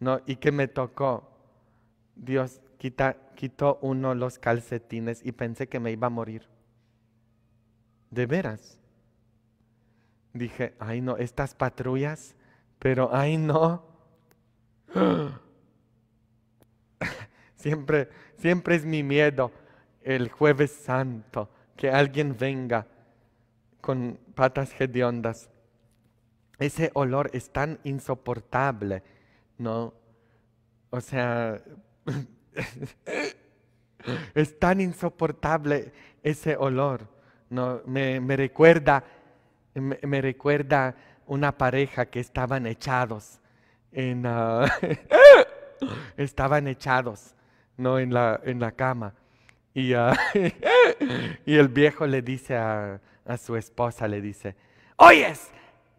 ¿no? Y que me tocó. Dios quita, quitó uno los calcetines y pensé que me iba a morir. De veras. Dije, ay no, estas patrullas, pero ay no. Siempre, siempre es mi miedo el jueves santo que alguien venga con patas hediondas. Ese olor es tan insoportable, ¿no? O sea, es tan insoportable ese olor, ¿no? Me, recuerda, me, recuerda una pareja que estaban echados ah, estaban echados, ¿no? En la, en la cama. Y, y el viejo le dice a, su esposa, le dice, oyes,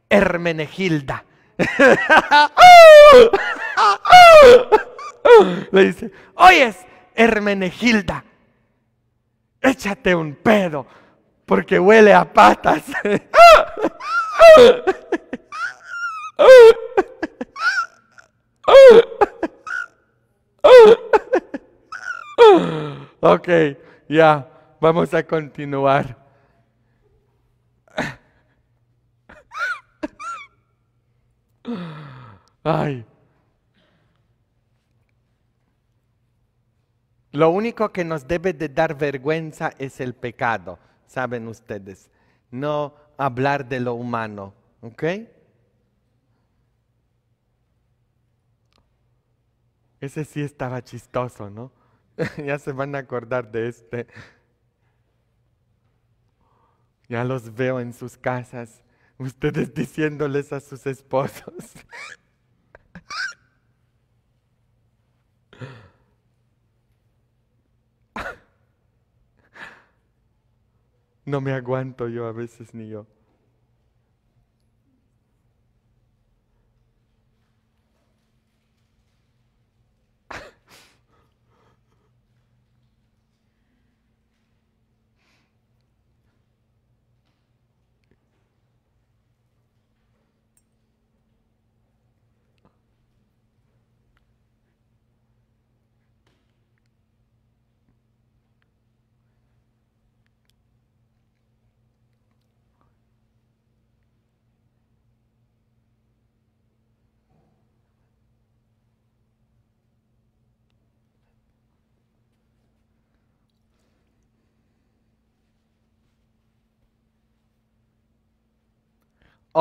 Hermenegilda. le dice, oyes, Hermenegilda, échate un pedo porque huele a patas. Ok, ya, vamos a continuar. Ay. Lo único que nos debe de dar vergüenza es el pecado, saben ustedes, no hablar de lo humano, ¿ok? Ese sí estaba chistoso, ¿no? ya se van a acordar de este. Ya los veo en sus casas, ustedes diciéndoles a sus esposos. no me aguanto yo a veces ni yo.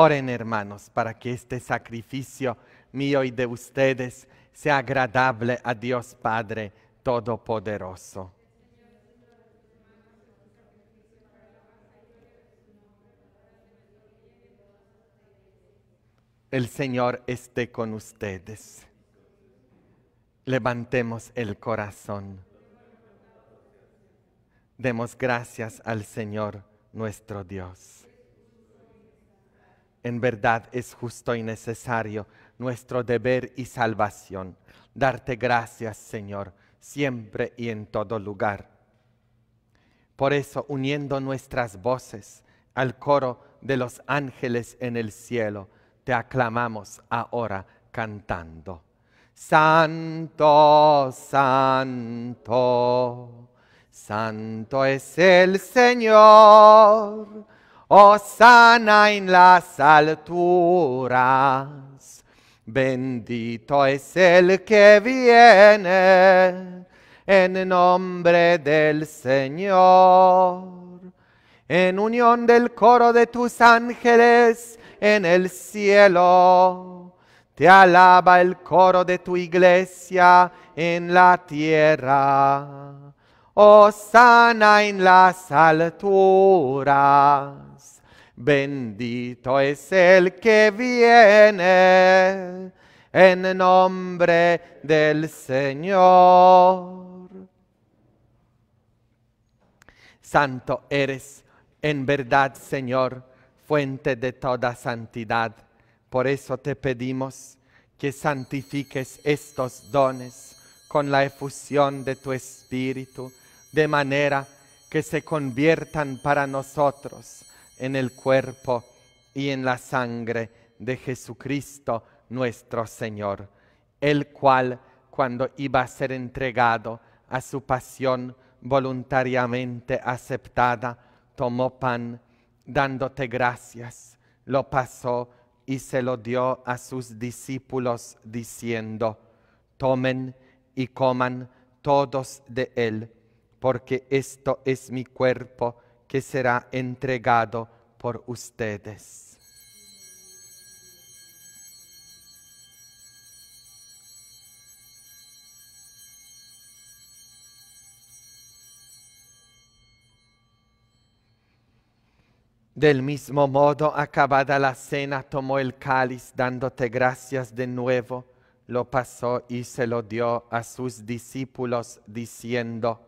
Oren hermanos para que este sacrificio mío y de ustedes sea agradable a Dios Padre Todopoderoso. El Señor esté con ustedes. Levantemos el corazón. Demos gracias al Señor nuestro Dios. En verdad es justo y necesario nuestro deber y salvación darte gracias, Señor, siempre y en todo lugar. Por eso, uniendo nuestras voces al coro de los ángeles en el cielo, te aclamamos ahora cantando. Santo, santo, santo es el Señor sana en las alturas. Bendito es el que viene en nombre del Señor. En unión del coro de tus ángeles en el cielo. Te alaba el coro de tu iglesia en la tierra. Sana en las alturas Bendito es el que viene en nombre del Señor. Santo eres en verdad, Señor, fuente de toda santidad. Por eso te pedimos que santifiques estos dones con la efusión de tu Espíritu, de manera que se conviertan para nosotros en el cuerpo y en la sangre de Jesucristo nuestro Señor, el cual cuando iba a ser entregado a su pasión voluntariamente aceptada, tomó pan, dándote gracias, lo pasó y se lo dio a sus discípulos, diciendo, tomen y coman todos de él, porque esto es mi cuerpo, que será entregado por ustedes. Del mismo modo, acabada la cena, tomó el cáliz, dándote gracias de nuevo, lo pasó y se lo dio a sus discípulos, diciendo,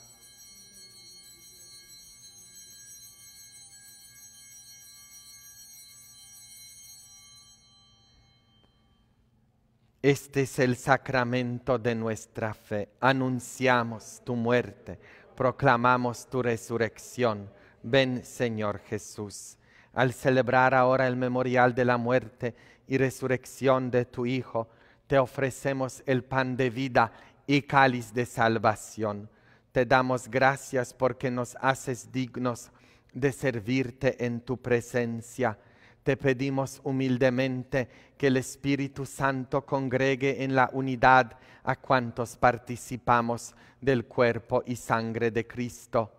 Este es el sacramento de nuestra fe. Anunciamos tu muerte, proclamamos tu resurrección. Ven, Señor Jesús. Al celebrar ahora el memorial de la muerte y resurrección de tu Hijo, te ofrecemos el pan de vida y cáliz de salvación. Te damos gracias porque nos haces dignos de servirte en tu presencia te pedimos humildemente que el Espíritu Santo congregue en la unidad a cuantos participamos del cuerpo y sangre de Cristo.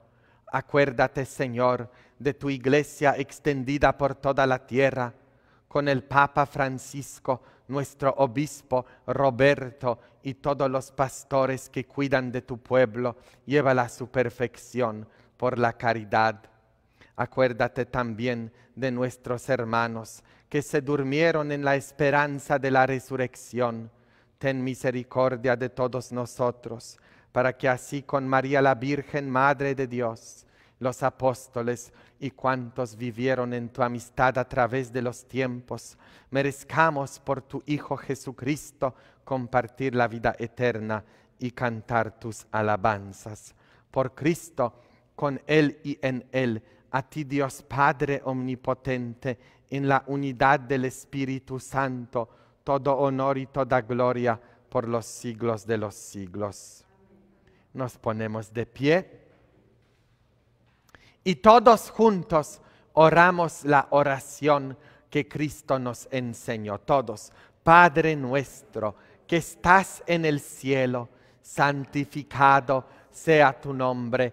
Acuérdate, Señor, de tu iglesia extendida por toda la tierra con el Papa Francisco, nuestro obispo Roberto y todos los pastores que cuidan de tu pueblo, llévala a su perfección por la caridad. Acuérdate también de nuestros hermanos que se durmieron en la esperanza de la resurrección. Ten misericordia de todos nosotros, para que así con María la Virgen, Madre de Dios, los apóstoles y cuantos vivieron en tu amistad a través de los tiempos, merezcamos por tu Hijo Jesucristo compartir la vida eterna y cantar tus alabanzas. Por Cristo, con Él y en Él, a ti Dios Padre Omnipotente, en la unidad del Espíritu Santo, todo honor y toda gloria por los siglos de los siglos. Nos ponemos de pie y todos juntos oramos la oración que Cristo nos enseñó. Todos, Padre nuestro, que estás en el cielo, santificado sea tu nombre,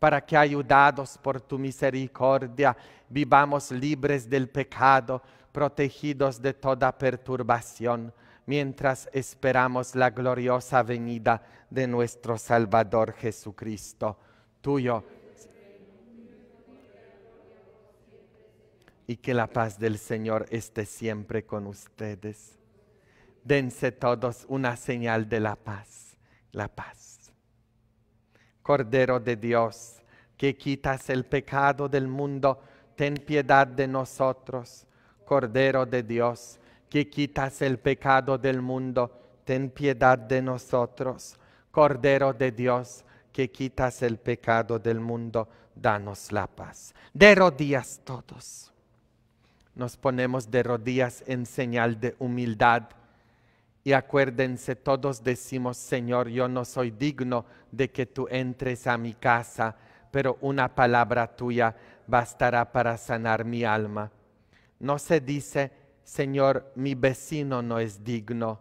para que, ayudados por tu misericordia, vivamos libres del pecado protegidos de toda perturbación, mientras esperamos la gloriosa venida de nuestro Salvador Jesucristo, tuyo. Y que la paz del Señor esté siempre con ustedes. Dense todos una señal de la paz, la paz. Cordero de Dios, que quitas el pecado del mundo, ten piedad de nosotros Cordero de Dios, que quitas el pecado del mundo, ten piedad de nosotros. Cordero de Dios, que quitas el pecado del mundo, danos la paz. De rodillas todos. Nos ponemos de rodillas en señal de humildad. Y acuérdense, todos decimos, Señor, yo no soy digno de que tú entres a mi casa, pero una palabra tuya bastará para sanar mi alma. No se dice, Señor, mi vecino no es digno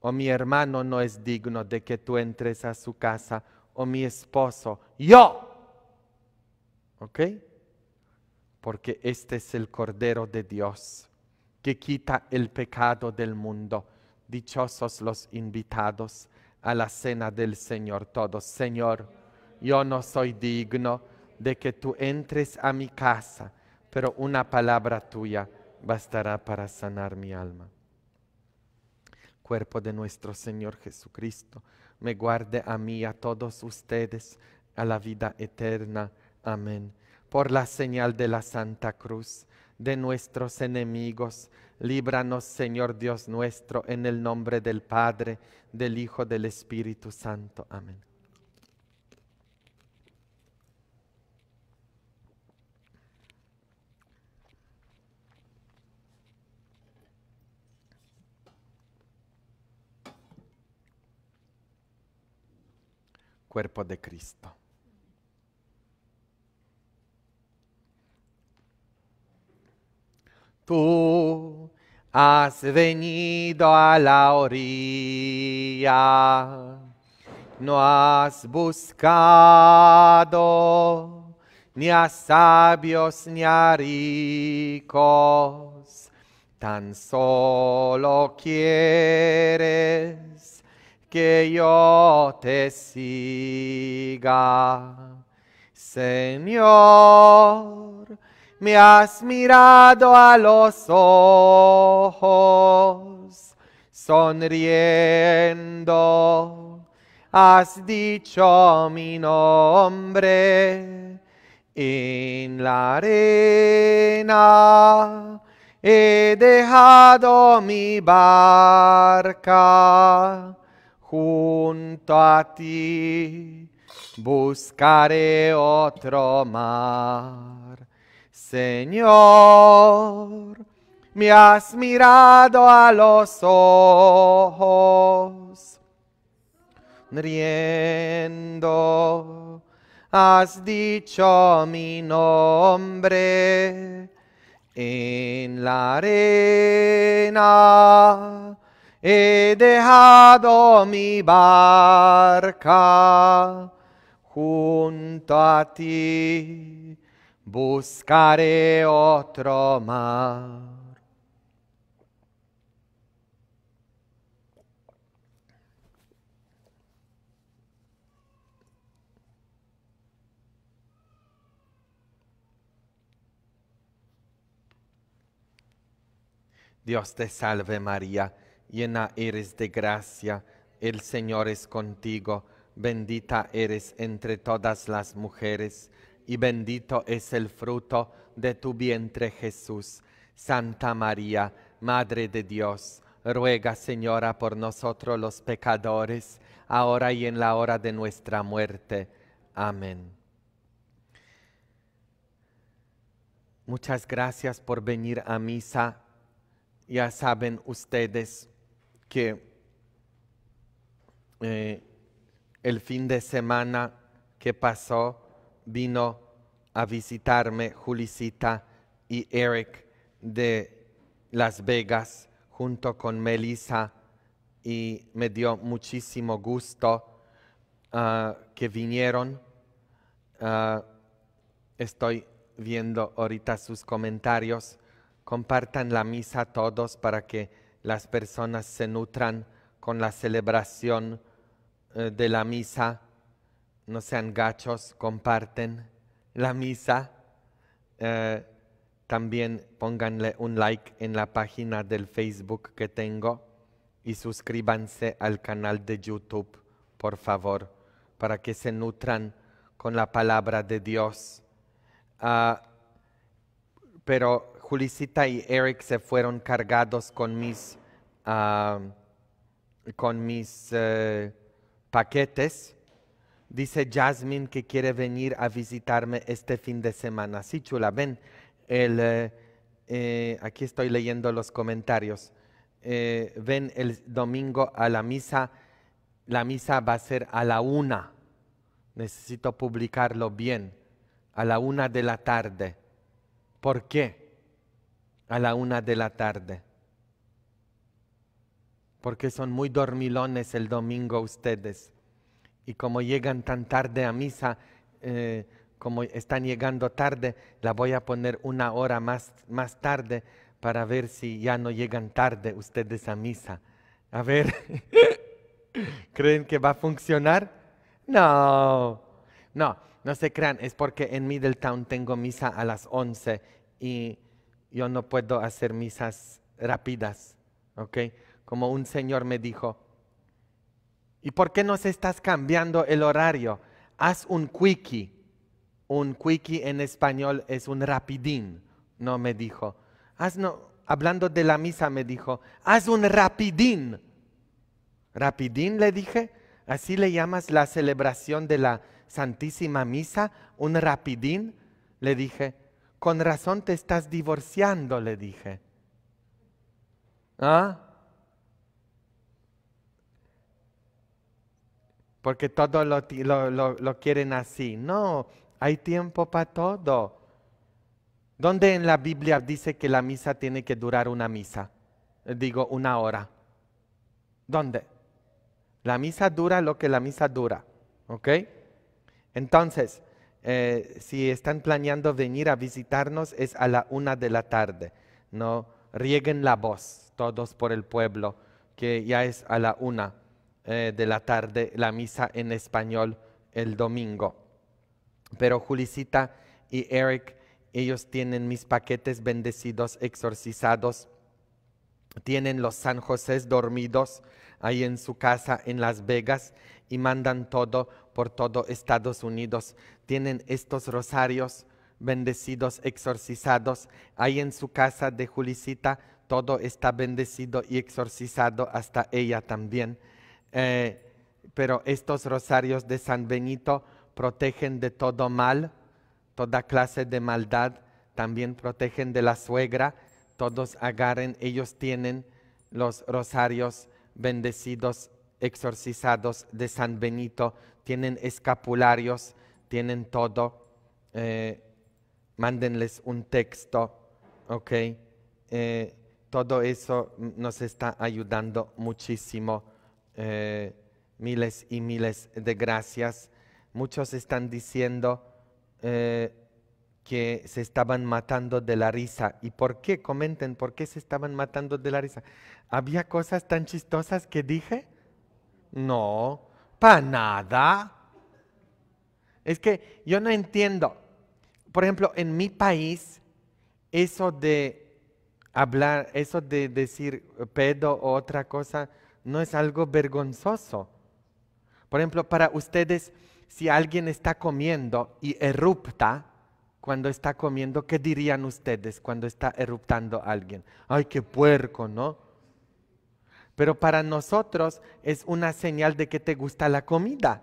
o mi hermano no es digno de que tú entres a su casa o mi esposo, yo. ¿Ok? Porque este es el Cordero de Dios que quita el pecado del mundo. Dichosos los invitados a la cena del Señor todos. Señor, yo no soy digno de que tú entres a mi casa pero una palabra tuya bastará para sanar mi alma. Cuerpo de nuestro Señor Jesucristo, me guarde a mí a todos ustedes a la vida eterna. Amén. Por la señal de la Santa Cruz de nuestros enemigos, líbranos, Señor Dios nuestro, en el nombre del Padre, del Hijo, del Espíritu Santo. Amén. cuerpo de Cristo. Tú has venido a la orilla, no has buscado ni a sabios ni a ricos, tan solo quieres que yo te siga. Señor, me has mirado a los ojos, sonriendo, has dicho mi nombre en la arena. He dejado mi barca junto a ti buscaré otro mar. Señor, me has mirado a los ojos, riendo, has dicho mi nombre en la arena. He dejado mi barca junto a ti, buscaré otro mar. Dios te salve María, llena eres de gracia, el Señor es contigo, bendita eres entre todas las mujeres, y bendito es el fruto de tu vientre Jesús. Santa María, Madre de Dios, ruega Señora por nosotros los pecadores, ahora y en la hora de nuestra muerte. Amén. Muchas gracias por venir a misa ya saben ustedes que eh, el fin de semana que pasó vino a visitarme Julicita y Eric de Las Vegas junto con Melissa y me dio muchísimo gusto ah, que vinieron. Ah, estoy viendo ahorita sus comentarios compartan la misa todos para que las personas se nutran con la celebración eh, de la misa. No sean gachos, comparten la misa. Eh, también pónganle un like en la página del Facebook que tengo y suscríbanse al canal de YouTube, por favor, para que se nutran con la palabra de Dios. Ah, pero Julicita y Eric se fueron cargados con mis, con mis eh, paquetes. Dice Jasmine que quiere venir a visitarme este fin de semana. Sí, chula, ven. El, eh, eh, aquí estoy leyendo los comentarios. ven el domingo a la misa. La misa va a ser a la una. Necesito publicarlo bien. A la una de la tarde. ¿Por qué? a la una de la tarde. Porque son muy dormilones el domingo ustedes. Y como llegan tan tarde a misa, eh, como están llegando tarde, la voy a poner una hora más, más tarde para ver si ya no llegan tarde ustedes a misa. A ver, ¿creen que va a funcionar? No, no, no se crean, es porque en Middletown tengo misa a las 11 y yo no puedo hacer misas rápidas, ¿ok? Como un señor me dijo, ¿y por qué no se estás cambiando el horario? Haz un quickie. Un quickie en español es un rapidín, no me dijo. Haz no, hablando de la misa me dijo, haz un rapidín. Rapidín le dije, así le llamas la celebración de la Santísima Misa, un rapidín. Le dije, con razón te estás divorciando, le dije. ¿Ah? Porque todo lo, quieren así. No, hay tiempo para todo. ¿Dónde en la Biblia dice que la misa tiene que durar una misa? Digo, una hora. ¿Dónde? La misa dura lo que la misa dura. ¿Ok? Entonces, eh, si están planeando venir a visitarnos, es a la una de la tarde. No rieguen la voz todos por el pueblo, que ya es a la una eh, de la tarde la misa en español el domingo. Pero Julicita y Eric, ellos tienen mis paquetes bendecidos, exorcizados, tienen los San José dormidos ahí en su casa en Las Vegas y mandan todo por todo Estados Unidos. Tienen estos rosarios bendecidos, exorcizados. Ahí en su casa de Julicita todo está bendecido y exorcizado, hasta ella también. Eh, pero estos rosarios de San Benito protegen de todo mal, toda clase de maldad, también protegen de la suegra, todos agarren, ellos tienen los rosarios bendecidos, exorcizados de San Benito, tienen escapularios, tienen todo. Eh, mándenles un texto, ¿ok? Eh, todo eso nos está ayudando muchísimo. Eh, miles y miles de gracias. Muchos están diciendo que se estaban matando de la risa. ¿Y por qué? Comenten, ¿por qué se estaban matando de la risa? ¿Había cosas tan chistosas que dije? No, para nada. Es que yo no entiendo. Por ejemplo, en mi país, eso de hablar, eso de decir pedo o otra cosa, no es algo vergonzoso. Por ejemplo, para ustedes, si alguien está comiendo y erupta, cuando está comiendo, ¿qué dirían ustedes cuando está eruptando alguien? Ay, qué puerco, ¿no? Pero para nosotros es una señal de que te gusta la comida.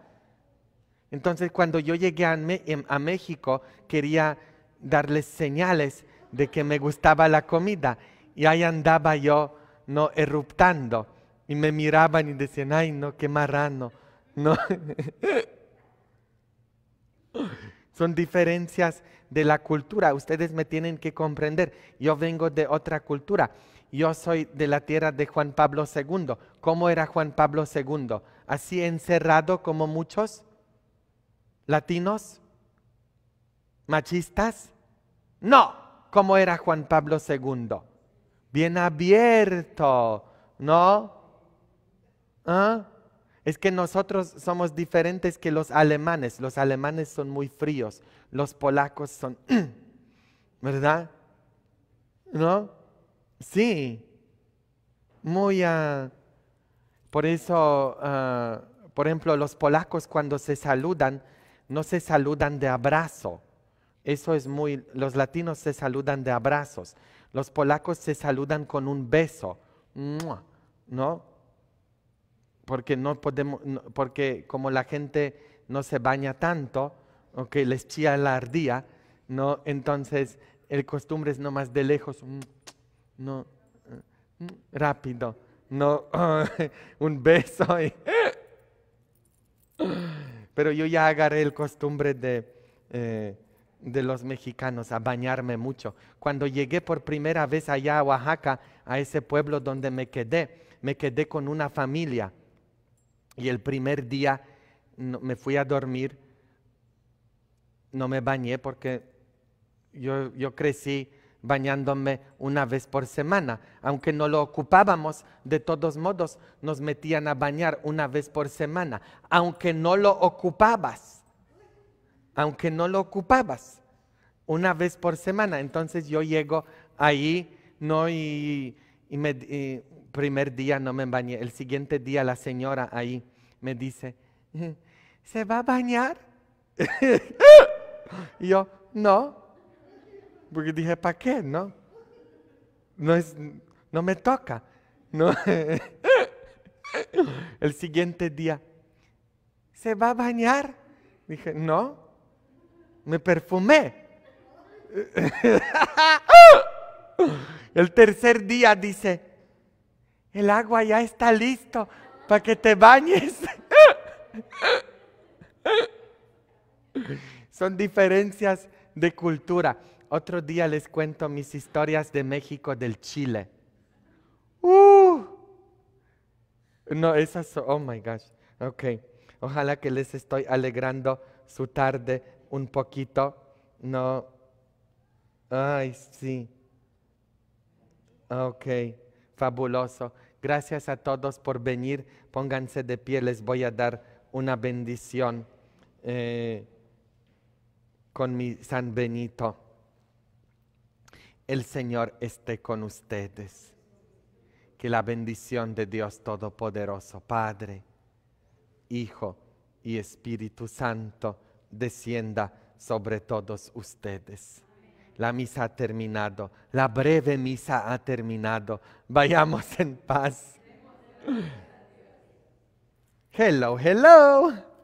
Entonces, cuando yo llegué a, em, a México, quería darles señales de que me gustaba la comida. Y ahí andaba yo, no, eruptando. Y me miraban y decían, ay, no, qué marrano. No. Son diferencias de la cultura. Ustedes me tienen que comprender. Yo vengo de otra cultura. Yo soy de la tierra de Juan Pablo II. ¿Cómo era Juan Pablo II? ¿Así encerrado como muchos? ¿Latinos? ¿Machistas? No. ¿Cómo era Juan Pablo II? Bien abierto, ¿no? ¿Ah? es que nosotros somos diferentes que los alemanes. Los alemanes son muy fríos, los polacos son, ¿verdad? ¿No? Sí, muy... Uh, por eso, uh, por ejemplo, los polacos cuando se saludan, no se saludan de abrazo. Eso es muy, los latinos se saludan de abrazos. Los polacos se saludan con un beso, ¿no? Porque no podemos, porque como la gente no se baña tanto, que les chía la ardía, no, entonces el costumbre es nomás de lejos, no, rápido, no, un beso. pero yo ya agarré el costumbre de, eh, de los mexicanos a bañarme mucho. Cuando llegué por primera vez allá a Oaxaca, a ese pueblo donde me quedé, me quedé con una familia y el primer día me fui a dormir, no me bañé porque yo, yo crecí bañándome una vez por semana. Aunque no lo ocupábamos, de todos modos nos metían a bañar una vez por semana. Aunque no lo ocupabas, aunque no lo ocupabas, una vez por semana. Entonces yo llego ahí, ¿no? Y, y me, primer día no me bañé, el siguiente día la señora ahí me dice, ¿se va a bañar? y yo, no, porque dije, ¿para qué? No, no, es, no me toca. No. el siguiente día, ¿se va a bañar? Dije, no, me perfumé. el tercer día dice, el agua ya está listo para que te bañes. Son diferencias de cultura. Otro día les cuento mis historias de México, del Chile. Uh. No, esas son, oh my gosh. Ok, ojalá que les estoy alegrando su tarde un poquito. No, ay, sí. Ok, fabuloso. Gracias a todos por venir. Pónganse de pie, les voy a dar una bendición eh, con mi San Benito. El Señor esté con ustedes. Que la bendición de Dios Todopoderoso, Padre, Hijo y Espíritu Santo, descienda sobre todos ustedes la misa ha terminado, la breve misa ha terminado. Vayamos en paz. Hello, hello.